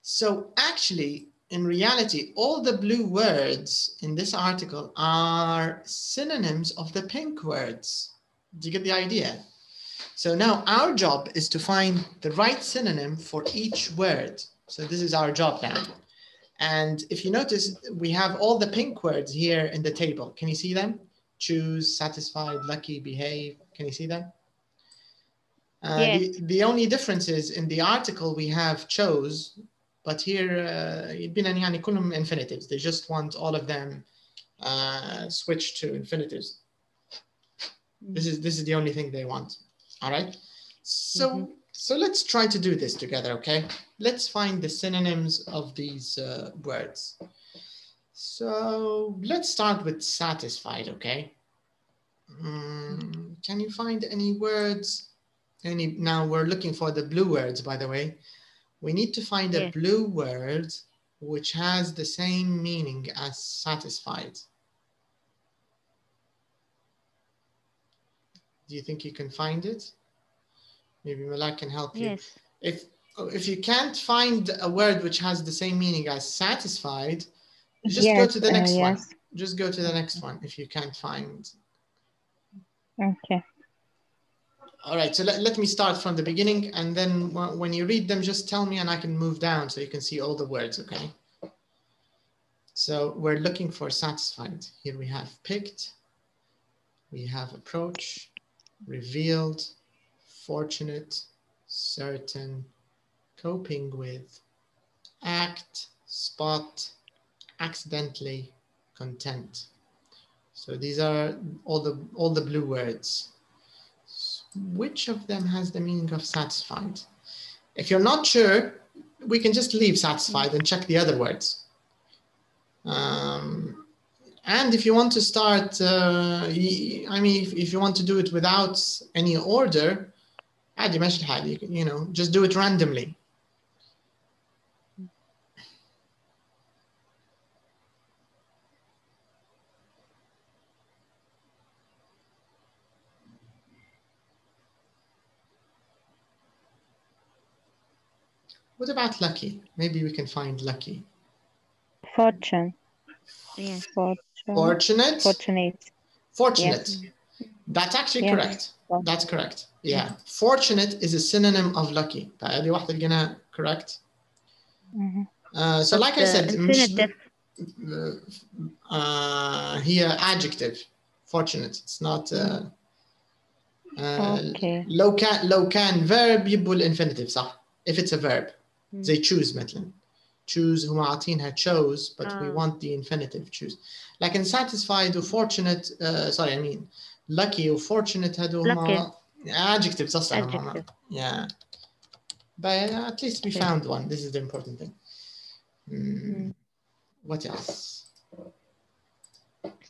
So actually, in reality, all the blue words in this article are synonyms of the pink words. Do you get the idea? So now our job is to find the right synonym for each word. So this is our job now. And if you notice, we have all the pink words here in the table. Can you see them? Choose, satisfied, lucky, behave. Can you see them? Uh, Yes. the, the only difference is in the article we have chose, but here uh, يبين يعني كلهم infinitives. They just want all of them uh, switched to infinitives. This is this is the only thing they want. All right. So So let's try to do this together, okay? Let's find the synonyms of these uh, words. So let's start with satisfied, okay? Mm, can you find any words? Any now we're looking for the blue words, by the way. We need to find a blue word which has the same meaning as satisfied. Do you think you can find it? Maybe Malak can help you. Yes. If if you can't find a word which has the same meaning as satisfied, just go to the uh, next one. yes. Just go to the next one if you can't find. Okay. All right, so let, let me start from the beginning and then wh- when you read them, just tell me and I can move down so you can see all the words, okay? So we're looking for satisfied. Here we have picked, we have approach, revealed, fortunate, certain, coping with, act, spot, accidentally, content. So these are all the all the blue words Which of them has the meaning of satisfied? If you're not sure, we can just leave satisfied and check the other words. Um, and if you want to start, uh, y- I mean, if, if you want to do it without any order, عادي ماشي الحال you can- you know, just do it randomly. What about lucky? Maybe we can find lucky. Fortune. Yes. Fortune. Fortunate. Fortunate. Fortunate. That's actually Yeah. correct. That's correct. Yeah. Fortunate is a synonym of lucky. فهذه واحدة لقيناها correct. Mhm. Uh, so like I The said, مش- infinitive. uh, here adjective fortunate. It's not uh, uh, Okay. لو كان لو كان verb يبقوا الانفينيتيف صح؟ If it's a verb. Mm. زي choose مثلا. Choose هم عاطينها chose but we Ah. want the infinitive choose. لكن satisfied و fortunate uh, sorry I mean lucky و fortunate هادو هما adjectives أصلا هما. Adjective. Yeah. But at least we Okay. found one. This is the important thing. Mm. Mm. What else?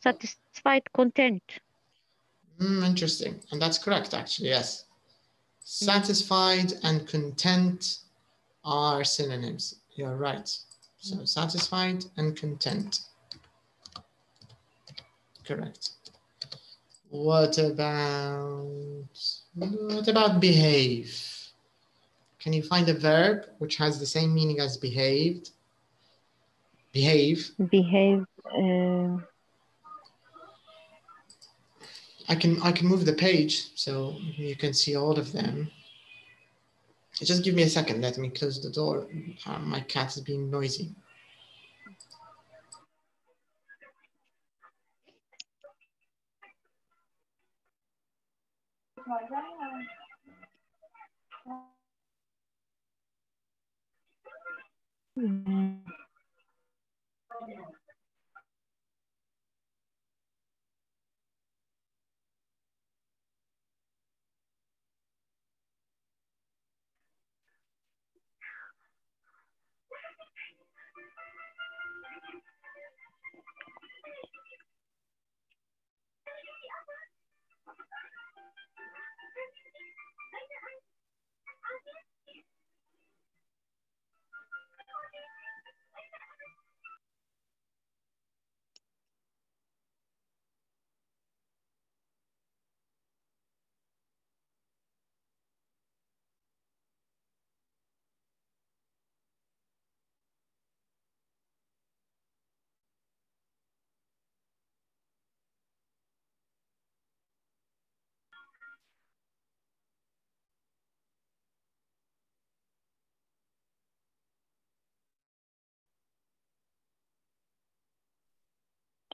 Satisfied content. Mm, interesting. And that's correct, actually, yes. Satisfied and content are synonyms. You're right. So satisfied and content. Correct. What about what about behave? Can you find a verb which has the same meaning as behaved? Behave. Behave. Uh, I can I can move the page so you can see all of them. Just give me a second. Let me close the door. Uh, my cat is being noisy. mm,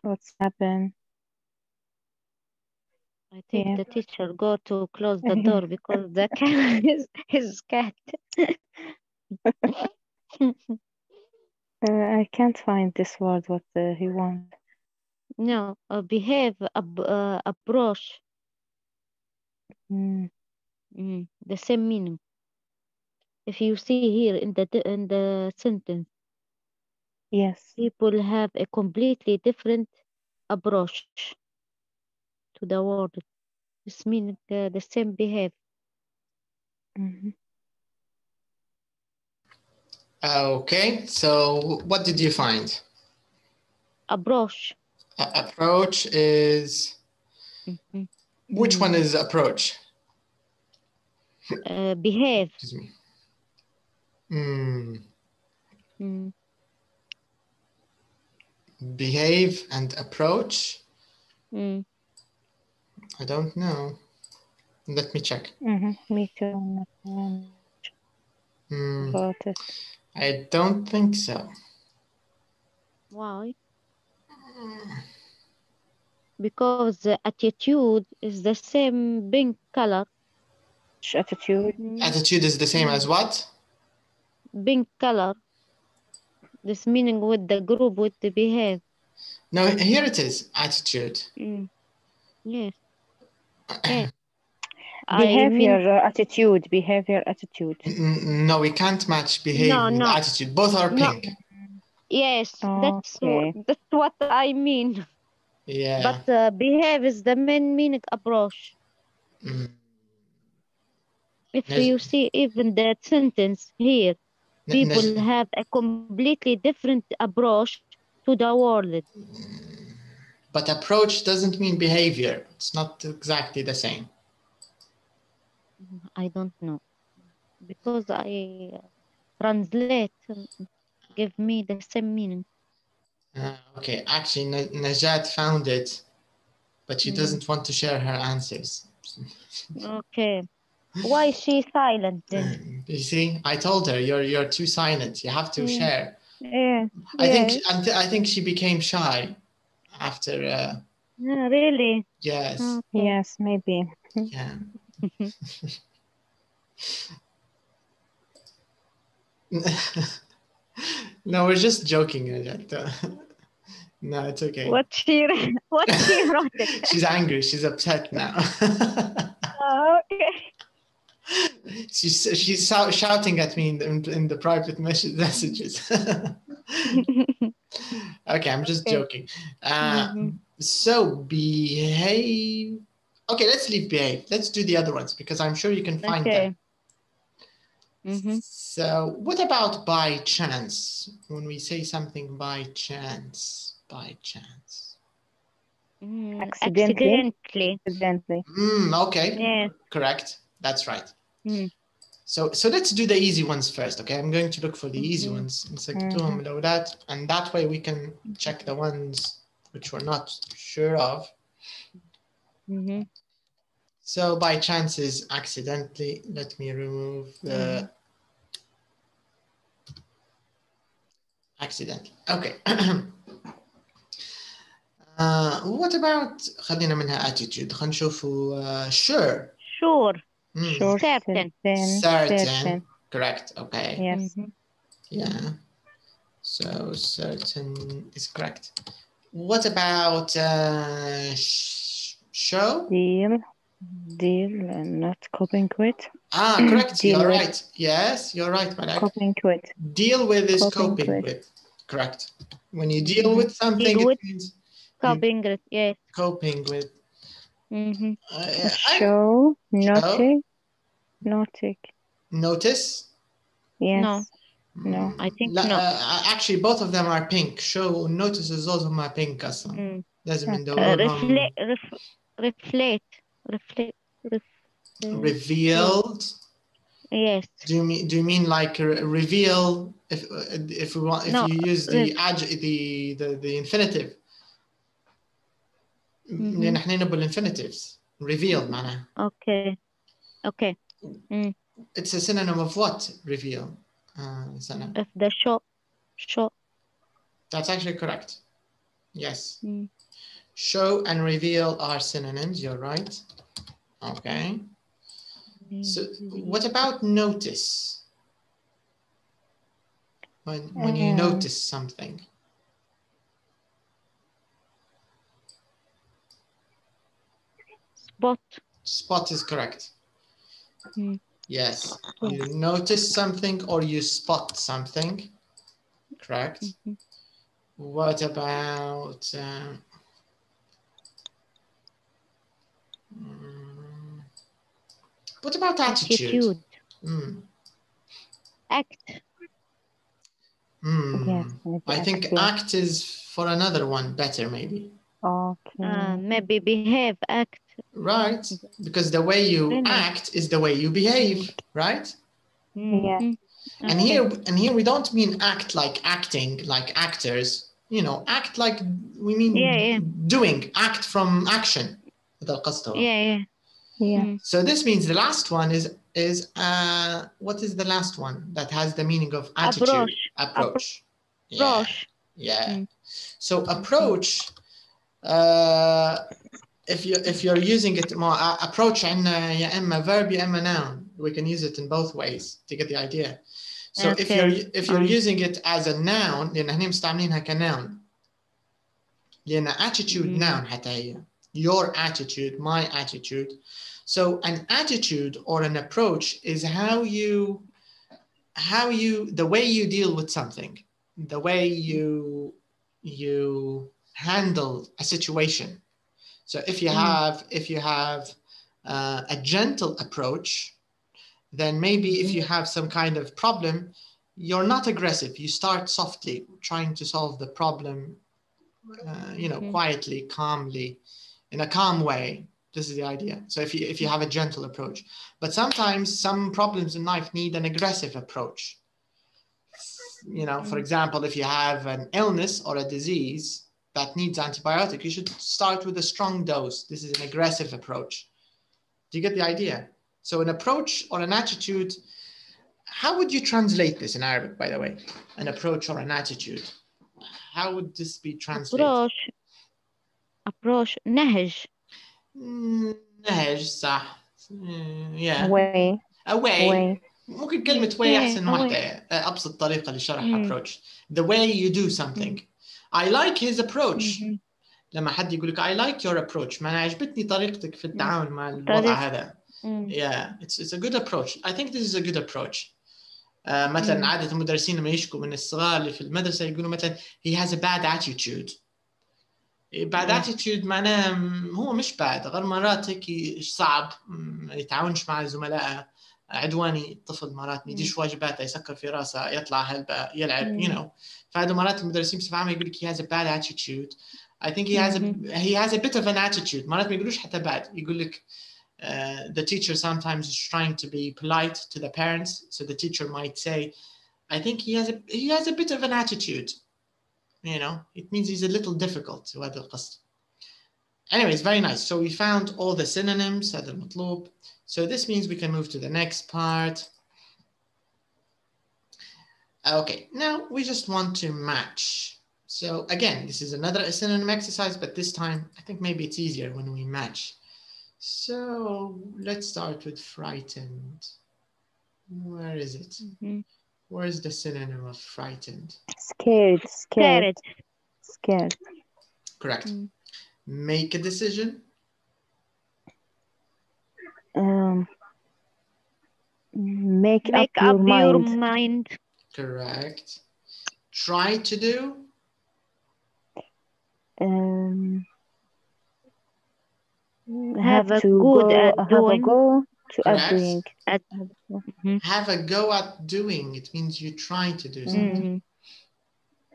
what's happened? I think Yeah. the teacher go to close the door because the cat is his cat. Uh, I can't find this word. What uh, he wants. no, uh, behave, ab uh, approach, Mm, mm, the same meaning. if you see here in the in the sentence, Yes. people have a completely different approach to the world. This means uh, the same behavior. Mhm. Okay, so what did you find? Approach. A- approach is Mhm. which one is approach? Uh, behave. Excuse me. Hmm. Mm. Behave and approach. Mm. I don't know. Let me check. Mhm. Me too. not knowing Hmm, About it. I don't think so. Why? Because the attitude is the same pink color. Attitude? Mm. Attitude is the same as what? Pink color. This meaning with the group with the behave. Now here it is. Attitude. Mm. Yes. Yeah. Behavior, mean, uh, attitude, behavior, attitude. No, we can't match behavior No, no. attitude. Both are No. pink. yes, that's Okay. what, that's what I mean. Yeah. But uh, behave is the main meaning approach. Mm. If Yes. you see even that sentence here, N- people have a completely different approach to the world. But approach doesn't mean behavior. It's not exactly the same. I don't know because I uh, translate um, give me the same meaning. Uh, okay, actually, Najat found it, but she Mm. doesn't want to share her answers. Okay. Why is she silent then? You see, I told her you're you're too silent. You have to Mm. share. Yeah. I think yes. until I think she became shy after. Uh, Yeah, really? yes, Okay. Yes, maybe. yeah. no, we're just joking, Najat. no, it's okay. What she what she wrote? She's angry. She's upset now. Oh, okay. She's she's shouting at me in the, in the private messages. okay, I'm just Okay. joking. Uh, Mhm. So behave. Okay, let's leave behave. Let's do the other ones because I'm sure you can find Okay. them. Mhm. So, what about by chance? When we say something by chance, by chance. Mm, Accidentally? accidentally. Accidentally. Mm, okay, Yeah. correct. That's right. Mm. So, so let's do the easy ones first. Okay, I'm going to look for the easy Mhm. ones. نسكتوهم الأولاد, and that way we can check the ones which we're not sure of. Mhm. So by chance is accidentally. Let me remove the accidentally. Okay. uh, what about خلينا منها attitude. خلينا نشوفوا uh, sure. Sure. Hmm, Sure. Certain. Certain. Certain. Correct. Okay. Yes. Mhm. Yeah. So certain is correct. What about uh, sh- show? Deal. Deal. and Not coping with. Ah, correct. You're right. Yes, you're right, Malak. Coping with. Deal with is Coping coping with. with. Correct. When you deal with something, Deal it with. means Coping with. Yes. coping with. Mm -hmm. uh, show, notice, notice. Notice? Yes. No. No, mm. I think La, no. Uh, uh, actually, both of them are pink. Show notice is also my pink custom. Mm. Doesn't mean the uh, reflect, ref, reflect, reflect, revealed. Yes. Do you mean do you mean like reveal if uh, if we want if no, you use the the the the infinitive لان احنا هنا بالinfinitives reveal معناها Okay. Okay. it's a synonym of what reveal uh, سنة. If the show. Show. that's actually correct yes Mm. show and reveal are synonyms you're right okay so what about notice when when you Uh, notice something Spot. spot is correct Mm. Yes. You notice something or you spot something. Correct. Mhm. What about uh, mm, what about attitude? Attitude. Mm, Act. mm. Yes, I think act, act is for another one better maybe. Okay. Uh, maybe behave, act. Right, because the way you act is the way you behave, right? Mm-hmm. Yeah. Mm-hmm. And okay. here, and here we don't mean act like acting, like actors. You know, act like we mean yeah, yeah. doing, act from action. Yeah, yeah. Yeah. Mm-hmm. So this means the last one is is uh what is the last one that has the meaning of attitude approach approach, approach. yeah, yeah. Mm. so approach uh if you if you're using it more uh, approach عندنا يا اما verb يا اما noun we can use it in both ways to get the idea so if Okay. you're if you're Um. using it as a noun لان هنا مستعملينها كnoun لان attitude Mm. noun حتى هي your attitude my attitude so an attitude or an approach is how you how you the way you deal with something the way you you handle a situation. So if you Mm. have if you have uh, a gentle approach then maybe if you have some kind of problem you're not aggressive. You start softly trying to solve the problem uh, you know Mhm. quietly calmly in a calm way. This is the idea. So if you if you have a gentle approach. But sometimes some problems in life need an aggressive approach. You know for example if you have an illness or a disease that needs antibiotic you should start with a strong dose this is an aggressive approach do you get the idea so an approach or an attitude how would you translate this in arabic by the way an approach or an attitude how would this be translated Approach. Approach. نهج. Mm, نهج صح Mm, yeah Way. away Way. ممكن كلمة way Yeah, أحسن away. واحدة أبسط طريقة لشرح Mm. approach the way you do something I like his approach. لما حد يقول لك I like your approach ما أنا عجبتني طريقتك في التعامل مع الوضع. هذا yeah it's it's a good approach I think this is a good approach uh, مثلا. عادة المدرسين لما يشكوا من الصغار اللي في المدرسة يقولوا مثلا he has a bad attitude bad Yeah. attitude معناه هو مش bad غير مرات هيك صعب م- يتعاونش مع زملائه عدواني الطفل مرات ما يديش واجباته يسكر في راسه يطلع هلبة يلعب you Mm. know فهذا مرات المدرسين بصفة عامة يقول لك he has a bad attitude I think he has a he has a bit of an attitude مرات ما يقولوش حتى bad يقول لك uh, the teacher sometimes is trying to be polite to the parents so the teacher might say I think he has a he has a bit of an attitude you know it means he's a little difficult هذا القصد anyways very nice so we found all the synonyms هذا المطلوب so this means we can move to the next part okay now we just want to match so again this is another synonym exercise but this time I think maybe it's easier when we match so let's start with frightened where is it Mhm. where's the synonym of frightened Scared. Scared. Scared. Scared. correct Mm. make a decision Um, make, Make up, up your your mind. mind. correct try to do Um, Have a good go, at have doing. a go to Correct. at doing. At- Mhm. have a go at doing it means you try to do something Mhm.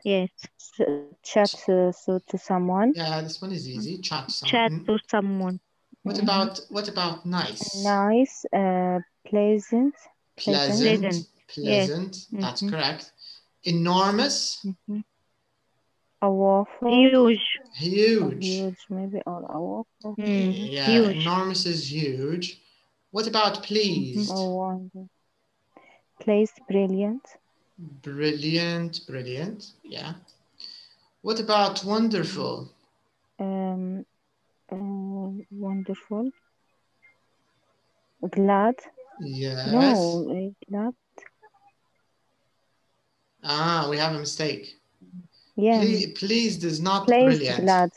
Yes. S- Chat uh, so to someone. yeah this one is easy chat Chat someone. to someone. What about what about nice Nice. Uh, pleasant. pleasant Pleasant. pleasant that's Mhm. correct enormous Mhm. A waffle. Huge. a huge huge maybe or a waffle. Mm. yeah Huge. enormous is huge what about pleased Or wonder. Placed. Brilliant. brilliant brilliant yeah what about wonderful Um, wonderful. Glad. yes No, uh, glad. ah we have a mistake Yeah. Ple- pleased is not brilliant Glad.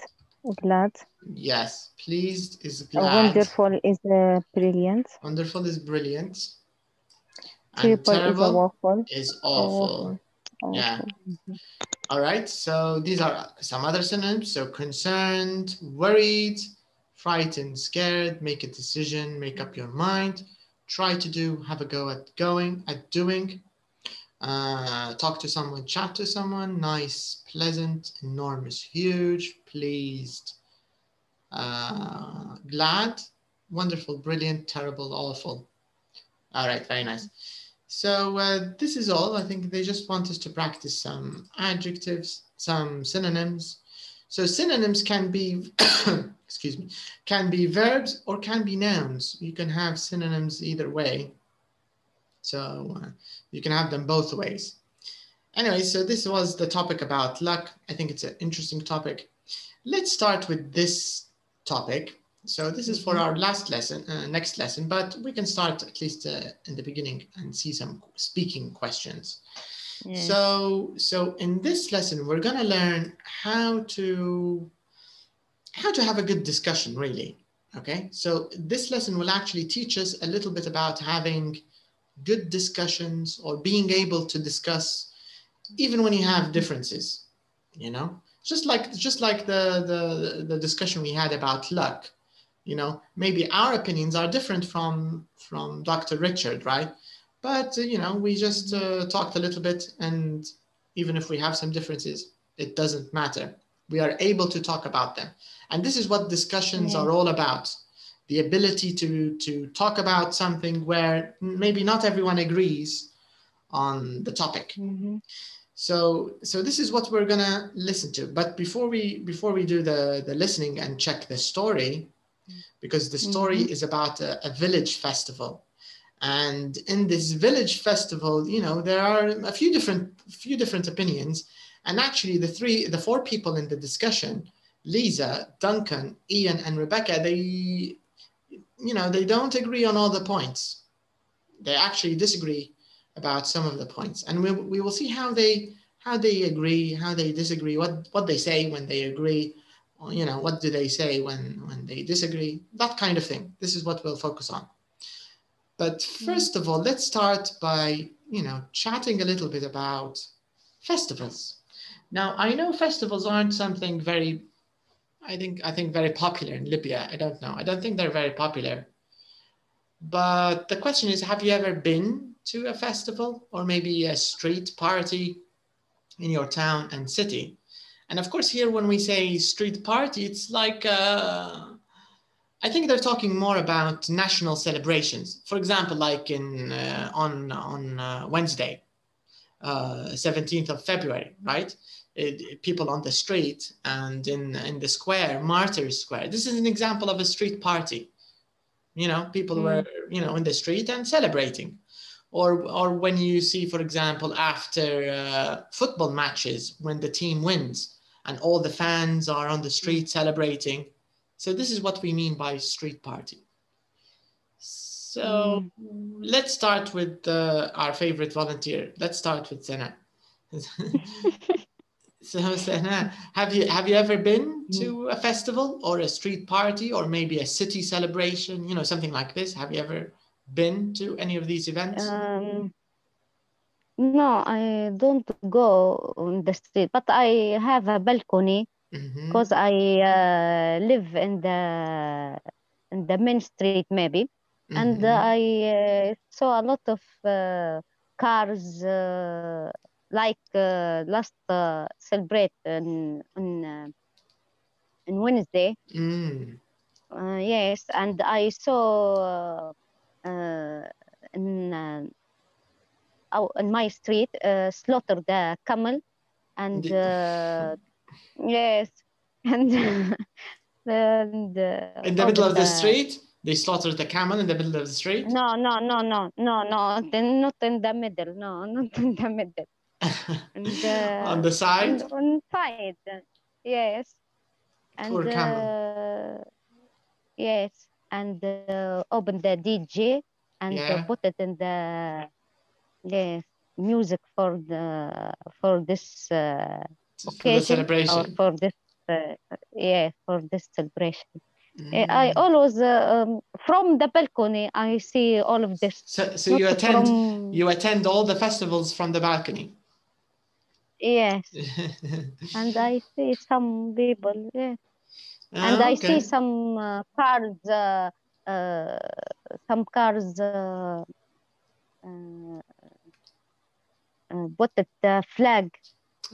Glad. yes pleased is glad Wonderful is uh, brilliant. Wonderful is brilliant. And People is terrible awful. is awful. Yeah. All right. So these are some other synonyms. So concerned, worried, frightened, scared, make a decision, make up your mind, try to do, have a go at going, at doing, uh, talk to someone, chat to someone, nice, pleasant, enormous, huge, pleased, uh, glad, wonderful, brilliant, terrible, awful. All right, very nice. So uh, this is all. I think they just want us to practice some adjectives, some synonyms. So synonyms can be, excuse me, can be verbs or can be nouns. You can have synonyms either way. So uh, you can have them both ways. Anyway, so this was the topic about luck. I think it's an interesting topic. Let's start with this topic. So this is for our last lesson, uh, next lesson, but we can start at least uh, in the beginning and see some speaking questions. So, so in this lesson, we're gonna learn how to how to have a good discussion, really. Okay, so this lesson will actually teach us a little bit about having good discussions or being able to discuss even when you have differences. You know, just like just like the the the discussion we had about luck. You know, maybe our opinions are different from from Dr. Richard, right? But uh, you know, we just uh, talked a little bit, and even if we have some differences, it doesn't matter. We are able to talk about them, and this is what discussions Yeah. are all about: the ability to to talk about something where maybe not everyone agrees on the topic. Mhm. So so this is what we're gonna listen to. But before we before we do the the listening and check the story, because the story is about a, a village festival, and in this village festival, you know there are a few different few different opinions, and actually the three the four people in the discussion, Lisa, Duncan, Ian, and Rebecca, they you know they don't agree on all the points. They actually disagree about some of the points, and we, we will see how they how they agree, how they disagree, what what they say when they agree, you know what do they say when when they disagree, that kind of thing. This is what we'll focus on. But first of all, let's start by you know chatting a little bit about festivals. Now I know festivals aren't something very, I think I think very popular in Libya. I don't know. I don't think they're very popular. But the question is, have you ever been to a festival or maybe a street party in your town and city? And of course, here when we say street party, it's like uh, I think they're talking more about national celebrations. For example, like in uh, on on uh, Wednesday, uh, 17th of February, right? It- people on the street and in in the square, Martyrs Square. This is an example of a street party. You know, people Mm. were you know in the street and celebrating or or when you see for example after uh, football matches when the team wins and all the fans are on the street celebrating so this is what we mean by street party. So let's start with uh, our favorite volunteer. Let's start with Sena. So Sena have you have you ever been to a festival or a street party or maybe a city celebration you know something like this? Have you ever been to any of these events? Um, no, I don't go on the street, but I have a balcony Mhm. because I uh, live in the in the main street maybe, and uh, Mhm. I uh, saw a lot of uh, cars uh, like uh, last uh, celebrate on on on Wednesday. Mm. Uh, yes, and I saw uh, uh, in uh, in my street uh, slaughter the camel, and uh, yes, and and uh, in the middle of the street they slaughtered the camel in the middle of the street No, no, no, no, no, no, then not in the middle. No, not in the middle. And uh, on the side on, side. Yes. And Poor camel. uh, yes, and uh, open the DJ and uh, Yeah. put it in the yes music for the for this for the occasion or celebration for this uh, yeah for this celebration. Uh, I always uh, um, from the balcony I see all of this. So, so you attend from- you attend all the festivals from the balcony. Yes, and I see some people. Yeah. and Ah, I okay. see some uh, cars, uh, uh, some cars, uh, what the flag,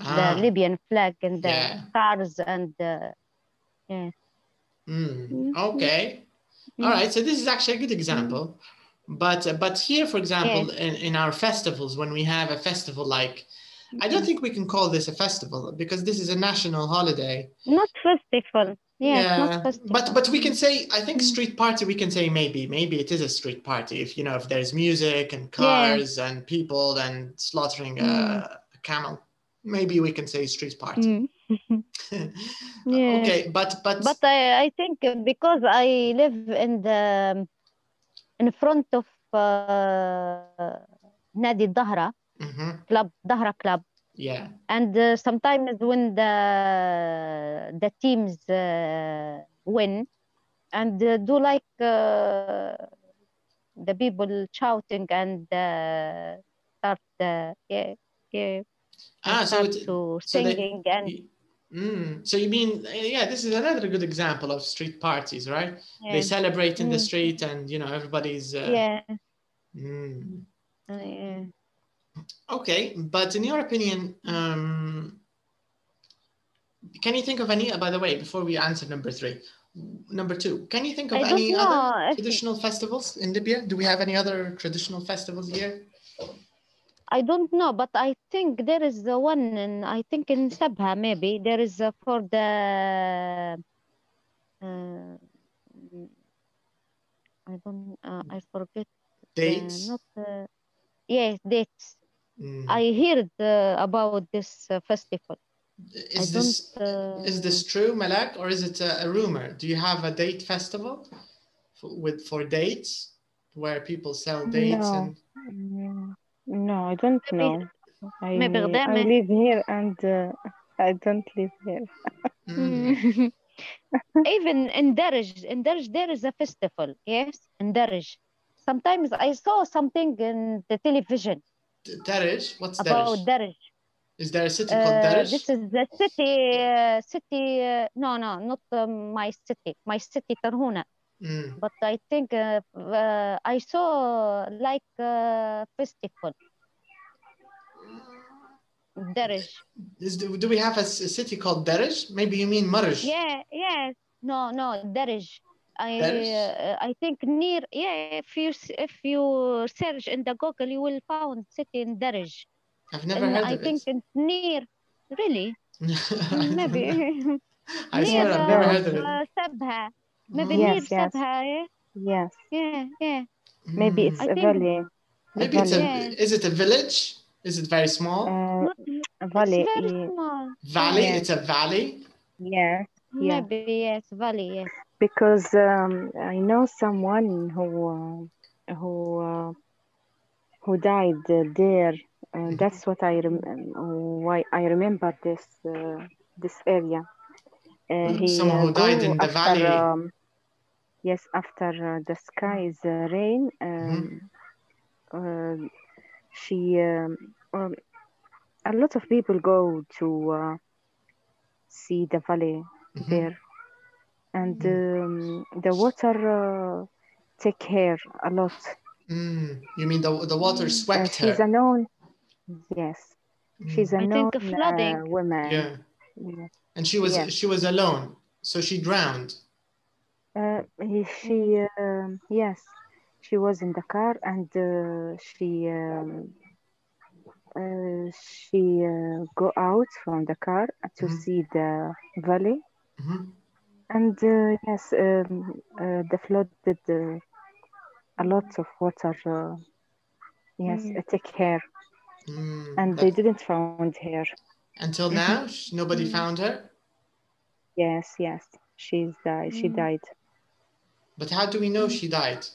Ah, the Libyan flag, and the Yeah. cars, and uh, yeah. mm, Mhm. okay. All right. So this is actually a good example. But uh, but here, for example, in, in our festivals, when we have a festival like, I don't think we can call this a festival because this is a national holiday. Not festival. Yeah, not festival. but but we can say I think Mm. street party. We can say maybe maybe it is a street party if you know if there's music and cars and people and slaughtering a, a camel. Maybe we can say street party. Mm. Yeah. Okay, but but, But I, I think because I live in the in front of uh, Nadi Dahra Mhm, club, Dahra club, yeah. and uh, sometimes when the the teams uh, win and uh, do like uh, the people shouting and uh, start uh, yeah yeah Ah, so to so singing and y- mm, so you mean yeah? This is another good example of street parties, right? Yeah. They celebrate in the Mm. street, and you know everybody's. Uh, yeah, mm. uh, yeah. Okay, but in your opinion, um, can you think of any? uh, by the way, before we answer number three, number two, can you think of any know other traditional festivals in Libya? Do we have any other traditional festivals here? I don't know, but I think there is the one in I think in Sabha maybe there is uh, for the uh, I don't uh, I forget uh, Dates. not uh, yes dates. Mm. I heard uh, about this uh, festival. Is I this. Uh, is this true, Malak, or is it a, a rumor? Do you have a date festival for, with for dates where people sell dates No. and? Mm, no, I don't know. I, I live here and uh, I don't live here. Mm. Even in Darij, in Darij there is a festival, yes, in Darij. Sometimes I saw something in the television. Darij? What's Darij? About Darij. Is there a city uh, called Darij? This is the city, uh, city, uh, no, no, not uh, my city, my city Tarhuna. Mm. But I think uh, uh, I saw like uh, festival. Do, we have a, city called Darish? Maybe you mean Marish. Yeah, yes. No, no, Darish. I uh, I think near. Yeah, if you if you search in the Google, you will find city in Darish. I've never And heard I of think it. it's near. Really? Maybe. I near swear I've never uh, heard of it. uh, Sabha. Maybe Mm. near Yes, yes. Sabha. Yeah, Yes, yeah, yeah. maybe Mm. it's I a think- valley. a Maybe it's a. Yeah. Is it a village? Is it very small? Uh, Not, a valley. it's very eh, small. valley. yeah. It's a valley. Yeah, Yeah. Maybe yes, Valley. Yes. because um, I know someone who uh, who uh, who died uh, there. Uh, that's what I rem- why I remember this uh, this area. Uh, Mm, he someone who uh, died go in the after, valley. Um, yes, after uh, the skies uh, rain, um, uh, she um, um, a lot of people go to uh, see the valley Mhm. there and um, the water uh, take her a lot Mm. You mean the the water Mm. uh, swept she's her? a known yes she's a I known think flooding. uh, woman Yeah. Yeah. And she was Yeah. she was alone, so she drowned. Uh, he, she um, yes she was in the car and uh, she um, uh, she uh, go out from the car to Mhm. see the valley Mhm. And uh, yes, um, uh, the flood did uh, a lot of water. Uh, yes, Mm. uh, take her, Mm. and That- they didn't found her. Until now, sh- nobody found her. Yes, yes, she's died. She Mm. died. But how do we know she died?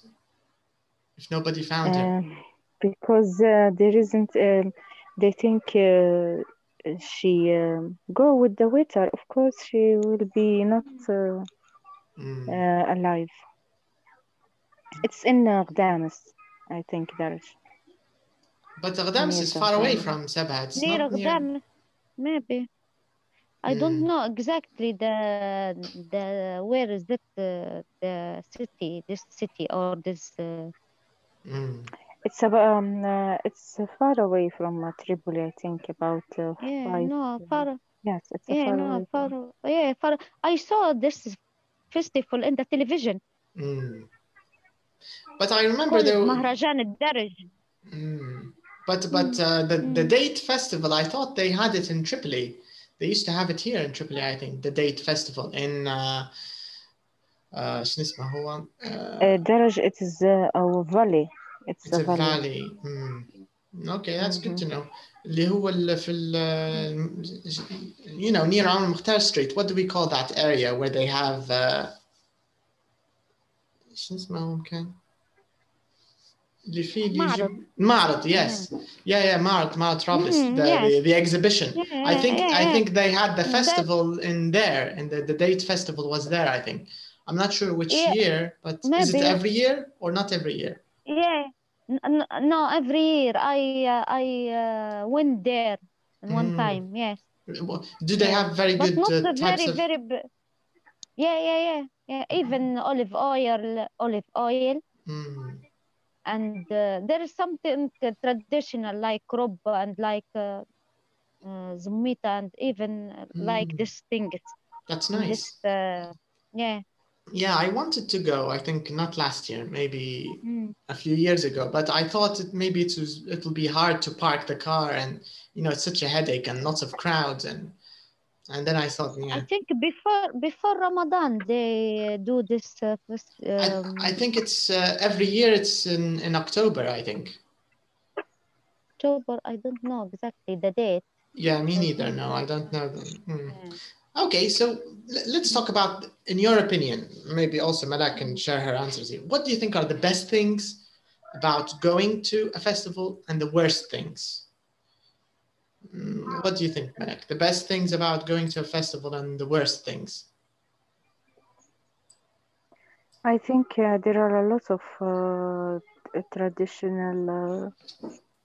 If nobody found her. Um, because uh, there isn't. Um, they think uh, she um, go with the waiter. Of course, she will be not. Uh, Mm. uh, alive. It's in uh, I think, Darj. But Ghadames is far away from Sabha. It's near not near. Ghadames, maybe. I don't Mm. know exactly the the where is it uh, the city this city or this uh, Mm. It's about, um, uh, it's uh, far away from uh, Tripoli, I think, about uh, yeah five. no uh, far Yes, it's a yeah far no away. far from- yeah far I saw this festival in the television Mm. But I remember called there. مهرجان الدرج Mm. But but uh, the the Mm. date festival, I thought they had it in Tripoli. They used to have it here in Tripoli, I think. The date festival in uh, uh, شنو اسمه هو؟ Uh, Uh, Daraj, it is uh, a valley. It's, it's a a valley. valley. Mm. Okay, that's good to Mhm. know. اللي هو اللي في ال you know near Al Mukhtar Street. What do we call that area where they have uh, شنو اسمه هو the Marat. Marat, yes, yeah, yeah, yeah Marat, Marat Robles, mm, mm-hmm, the, yes. the, the exhibition. Yeah, I think yeah, I think they had the festival that... in there, and the, the date festival was there. I think I'm not sure which year, but Maybe. is it every year or not every year? Yeah, no, no every year I uh, I uh, went there one mm. time. Yes. Do they have very but good? But not uh, very of... very. Yeah, yeah, yeah, yeah. Even olive oil, olive oil. Mm and uh, there is something uh, traditional like rob and like uh, uh, zumita and even uh, like Mm. this thing. It's that's this nice uh, yeah. yeah I wanted to go I think not last year maybe Mm. a few years ago but I thought it maybe it was it'll be hard to park the car and you know it's such a headache and lots of crowds and and then I thought I think before before Ramadan they do this. Uh, I, um, I think it's uh, every year it's in, in October I think October. I don't know exactly the date. Yeah, me neither. No. I don't know. Hmm. Yeah. Okay, so let's talk about, in your opinion, maybe also Malak can share her answers here. What do you think are the best things about going to a festival and the worst things? Mm, What do you think, Malak? The best things about going to a festival and the worst things? I think uh, there are a lot of uh, traditional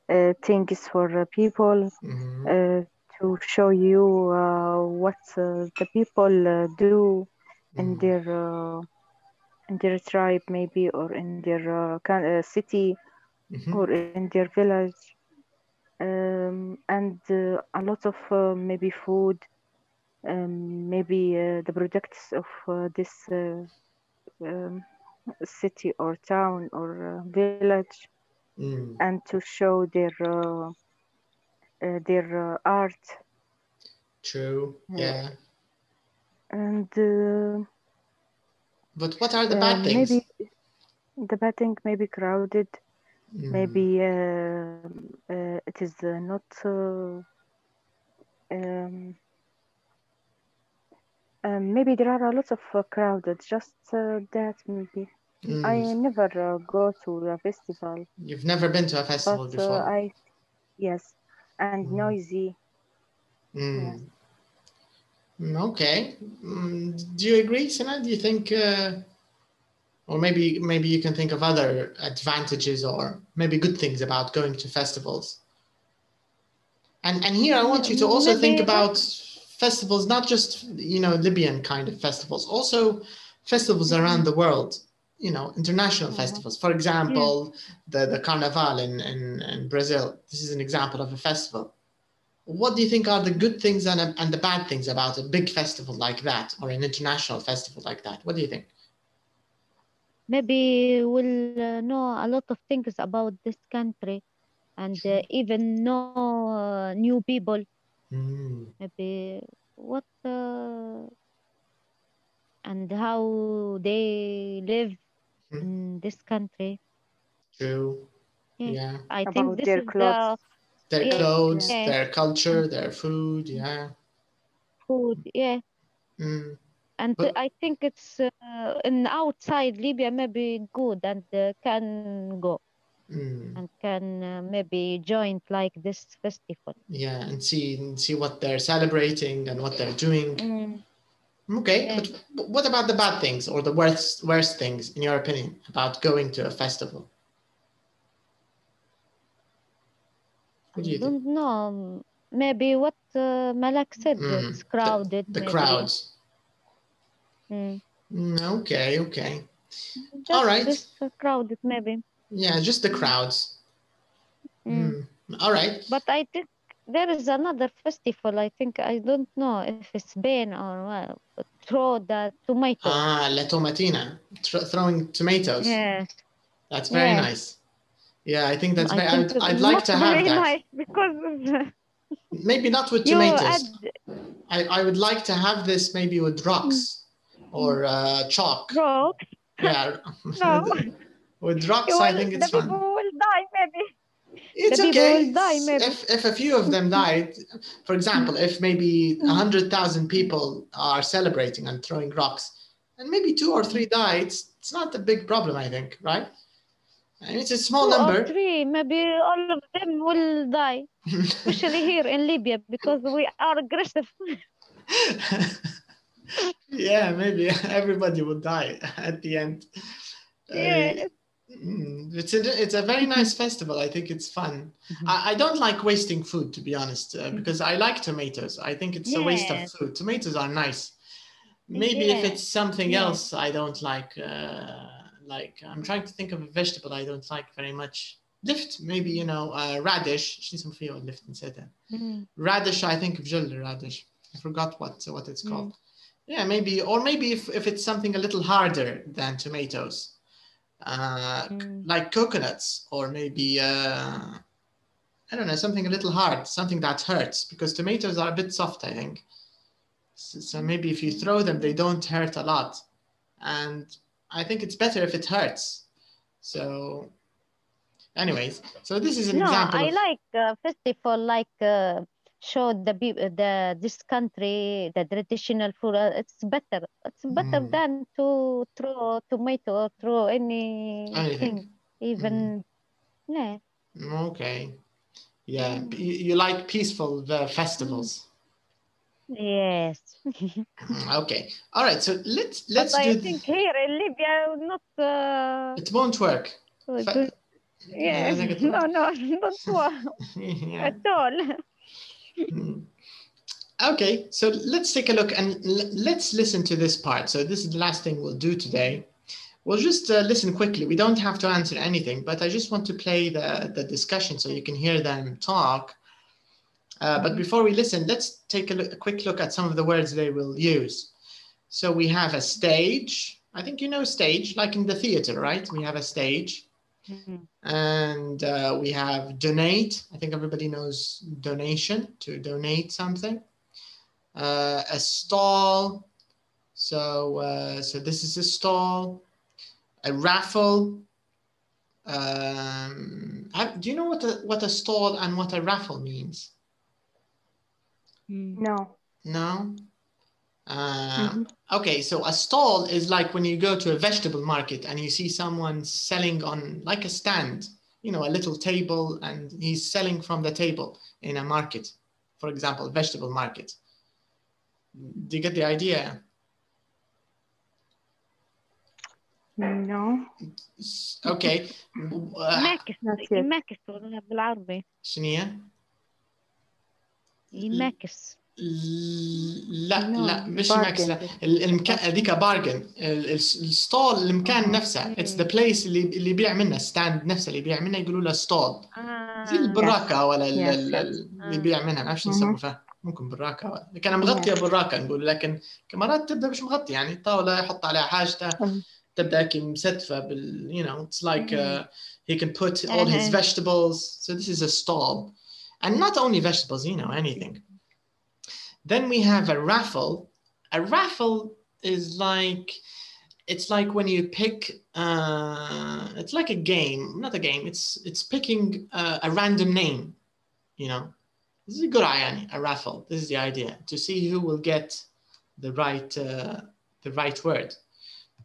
uh, uh, things for uh, people Mhm. uh, to show you uh, what uh, the people uh, do in Mm. their uh, in their tribe maybe or in their city Mhm. or in their village um, and uh, a lot of uh, maybe food um, maybe uh, the products of uh, this uh, um, city or town or uh, village Mm. and to show their uh, uh, their uh, art True. Yeah. And uh, But what are the bad things? maybe the bad thing maybe crowded. Maybe uh, uh, it is uh, not uh, um, um, maybe there are a lot of uh, crowded just uh, that maybe Mm. I never uh, go to a festival You've never been to a festival but before. I yes and Mm. noisy Mm. Mm, Okay. Mm, Do you agree, Sina? Do you think, uh, or maybe maybe you can think of other advantages or maybe good things about going to festivals? And and here I want you to also think about festivals, not just you know Libyan kind of festivals, also festivals around the world. You know, international festivals. For example, the the Carnival in, in in Brazil. This is an example of a festival what do you think are the good things and, and the bad things about a big festival like that or an international festival like that what do you think maybe we'll uh, know a lot of things about this country and uh, even know uh, new people. Mm, maybe what uh, and how they live Mhm. in this country. True. Yeah. yeah. I About think this their is clothes. their Yeah, clothes yeah. their culture their food yeah. Food yeah. Mm, and But- i think it's uh, in outside libya maybe good and uh, can go mm, and can uh, maybe join like this festival yeah and see and see what they're celebrating and what they're doing Mm. Okay, Yeah. but what about the bad things or the worst worst things in your opinion about going to a festival? What do I think? don't know. Maybe what uh, Malak said, Mm, it's crowded. The maybe. crowds. Mm. Mm, okay, okay. Just right. this uh, crowded, maybe. Yeah, just the crowds. Mm. Mm, All right. But I think there is another festival. I think I don't know if it's Spain or what. but Throw the tomato. Ah, La Tomatina, thr- throwing tomatoes. yes. That's very Yes. nice. Yeah, I think that's I very, think I'd, I'd like to have very that. nice because Maybe not with tomatoes. add I, I would like to have this maybe with rocks or uh, chalk. rock. Yeah. No. with rocks, You I will- think the it's people will die maybe. It's the okay. will die, maybe. If, if a few of them died, for example, if maybe Mm. a hundred thousand people are celebrating and throwing rocks, and maybe two or three die, it's, it's not a big problem, I think, right? And it's a small Two or number. three, maybe all of them will die, especially here in Libya because we are aggressive. yeah, maybe everybody will die at the end. Yeah. Uh, mm, it's a, it's a very nice mm-hmm. festival. I think it's fun. Mm-hmm. I, I, don't like wasting food, to be honest, uh, mm-hmm. because I like tomatoes. I think it's a waste of food. Tomatoes are nice. Maybe yeah. if it's something yeah. else I don't like, uh, like I'm trying to think of a vegetable I don't like very much. Lift, maybe, you know, uh, radish. She's some lift and said that. Mm. Radish, I think, of radish. I forgot what, what it's mm. called. Mm yeah maybe or maybe if, if it's something a little harder than tomatoes uh, Mm. like coconuts or maybe uh, i don't know something a little hard something that hurts because tomatoes are a bit soft i think. So, so maybe if you throw them they don't hurt a lot. And i think it's better if it hurts. So anyways so this is an No, example I of- like uh, festival like uh, show the the this country the traditional food. Uh, it's better. It's better Mm. than to throw tomato or throw anything. Even yeah. Okay. Yeah, you, you like peaceful uh, festivals. Yes. Mm, Okay. All right. So let's let's but do. I think here in Libya not uh, it won't work. so Yeah, I Yes. think it No, no, not work yeah. at all. Mm. Okay. So let's take a look and let's listen to this part. So this is the last thing we'll do today. We'll just uh, listen quickly. We don't have to answer anything, but I just want to play the the discussion so you can hear them talk. Uh, but before we listen, let's take a, look, a quick look at some of the words they will use. So we have a stage. I think you know stage, like in the theater, right? We have a stage. Mhm. And uh, we have donate. I think everybody knows donation, to donate something. Uh, a stall. So, uh, so this is a stall. A raffle. Um, have- do you know what a, what a stall and what a raffle means? No. No. Uh, Okay, so a stall is like when you go to a vegetable market and you see someone selling on like a stand, you know, a little table, and he's selling from the table in a market, for example, vegetable market. Do you get the idea? No. S- Okay. uh, يماكس Not yet. يماكس ولا بالعربي شنو هي؟ يماكس لا لا مش. ماكس ال- المكان هذيك بارجن الستول المكان نفسه. اتس ذا بليس اللي اللي يبيع منه ستاند نفسه اللي يبيع منه يقولوا له ستول آه. زي البراكة ولا اللي يبيع منها. ما أعرف شو Mhm. يسموا فيها ممكن براكة ولا لكن مغطيه براكة نقول لكن كمرات تبدأ مش مغطي يعني الطاوله يحط عليها حاجته Mm. تبدأ كي مستفه بال you know it's like uh, he can put all his Uh-huh. vegetables. So this is a stall. And not only vegetables you know anything. then we have a raffle a raffle is like it's like when you pick uh, it's like a game not a game it's it's picking uh, a random name you know this is a good يعني a raffle this is the idea to see who will get the right uh, the right word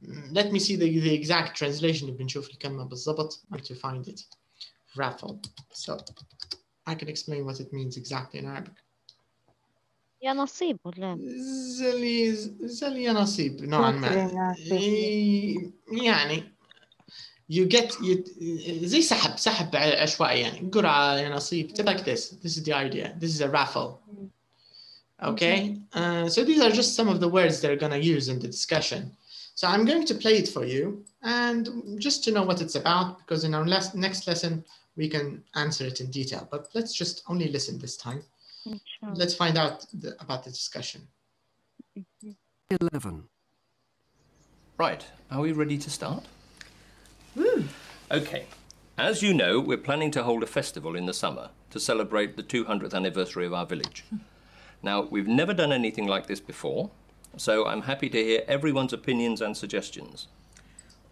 Mm, let me see the, the exact translation بنشوف الكلمة بالضبط and to find it raffle so I can explain what it means exactly in Arabic يا نصيب ولا زلي زلي يا نصيب نوعا ما زلي يا نصيب. إيه، يعني you get you, زي سحب سحب عشوائي يعني قرعة يا نصيب like this this is the idea this is a raffle okay uh, so these are just some of the words they're going to use in the discussion so I'm going to play it for you and just to know what it's about because in our les- next lesson we can answer it in detail but let's just only listen this time Let's find out the, about the discussion. 11. Right, are we ready to start? Woo. Okay. As you know, we're planning to hold a festival in the summer to celebrate the 200th anniversary of our village. Now, we've never done anything like this before, so I'm happy to hear everyone's opinions and suggestions.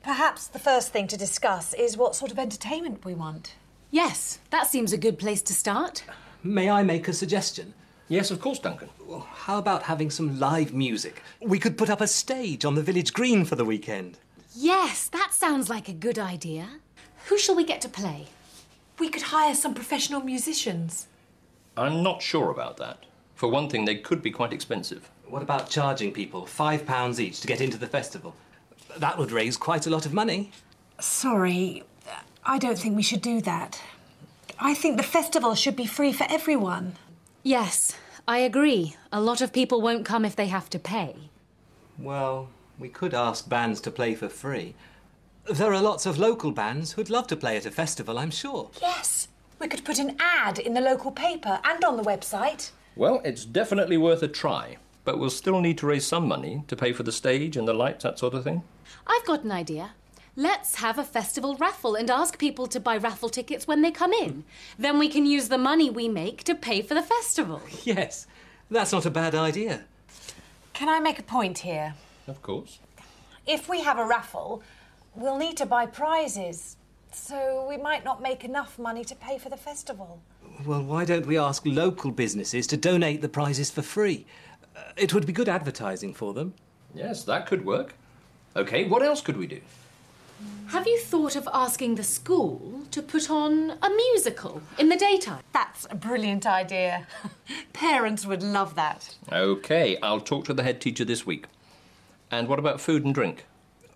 Perhaps the first thing to discuss is what sort of entertainment we want. Yes, that seems a good place to start. May I make a suggestion? Yes, of course, Duncan. Well, How about having some live music? We could put up a stage on the village green for the weekend. Yes, that sounds like a good idea. Who shall we get to play? We could hire some professional musicians. I'm not sure about that. For one thing, they could be quite expensive. What about charging people five pounds each to get into the festival? That would raise quite a lot of money. Sorry, I don't think we should do that. I think the festival should be free for everyone. Yes, I agree. A lot of people won't come if they have to pay. Well, we could ask bands to play for free. There are lots of local bands who'd love to play at a festival, I'm sure. Yes, we could put an ad in the local paper and on the website. Well, it's definitely worth a try, but we'll still need to raise some money to pay for the stage and the lights, that sort of thing. I've got an idea. Let's have a festival raffle and ask people to buy raffle tickets when they come in. Then we can use the money we make to pay for the festival. Yes, that's not a bad idea. Can I make a point here? Of course. If we have a raffle, we'll need to buy prizes. So we might not make enough money to pay for the festival. Well, why don't we ask local businesses to donate the prizes for free? Uh, it would be good advertising for them. Yes, that could work. Okay, what else could we do? Have you thought of asking the school to put on a musical in the daytime? That's a brilliant idea. Parents would love that. Okay, I'll talk to the head teacher this week. And what about food and drink?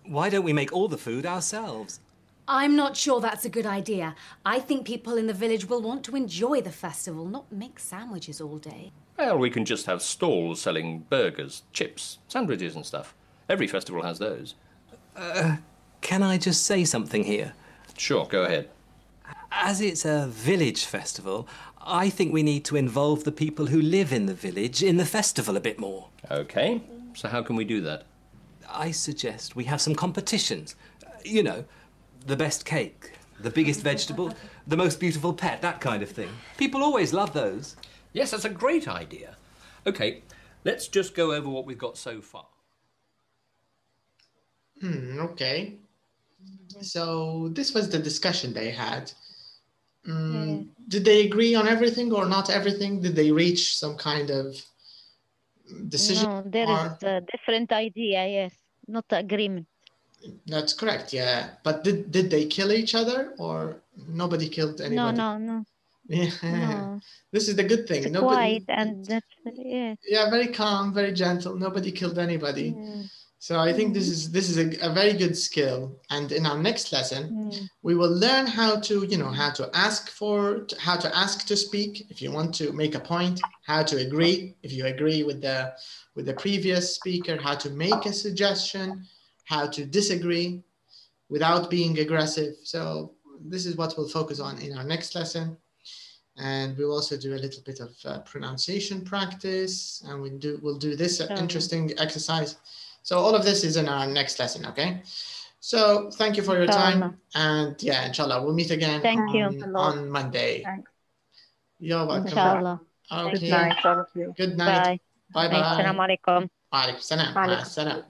Why don't we make all the food ourselves? I'm not sure that's a good idea. I think people in the village will want to enjoy the festival, not make sandwiches all day. Well, we can just have stalls selling burgers, chips, sandwiches, and stuff. Every festival has those. Uh, Can I just say something here? Sure, go ahead. As it's a village festival, I think we need to involve the people who live in the village in the festival a bit more. Okay, so how can we do that? I suggest we have some competitions. Uh, You know, the best cake, the biggest vegetable, the most beautiful pet, that kind of thing. People always love those. Yes, that's a great idea. Okay, let's just go over what we've got so far. Hmm, okay. So this was the discussion they had. Mm, Did they agree on everything or not everything? Did they reach some kind of decision? No, there or- is a different idea, yes, not agreement. That's correct, yeah. But did, did they kill each other or nobody killed No, anybody? no, no, Yeah. no. This is the good thing. It's Nobody, quiet and that's, yeah. yeah, very calm, very gentle. Nobody killed anybody. So I think this is this is a, a very good skill. And in our next lesson, Mm. we will learn how to, you know, how to ask for, how to ask to speak if you want to make a point, how to agree if you agree with the with the previous speaker, how to make a suggestion, how to disagree without being aggressive. So this is what we'll focus on in our next lesson. And we'll also do a little bit of uh, pronunciation practice, and we do we'll do this interesting exercise. So all of this is in our next lesson, okay? So thank you for your time. And yeah, inshallah, we'll meet again thank on, you. on Monday. Thanks. You're welcome. Inshallah. Okay. Good night. Good night. Bye bye. Assalamu alaikum. Wa alaikum salam.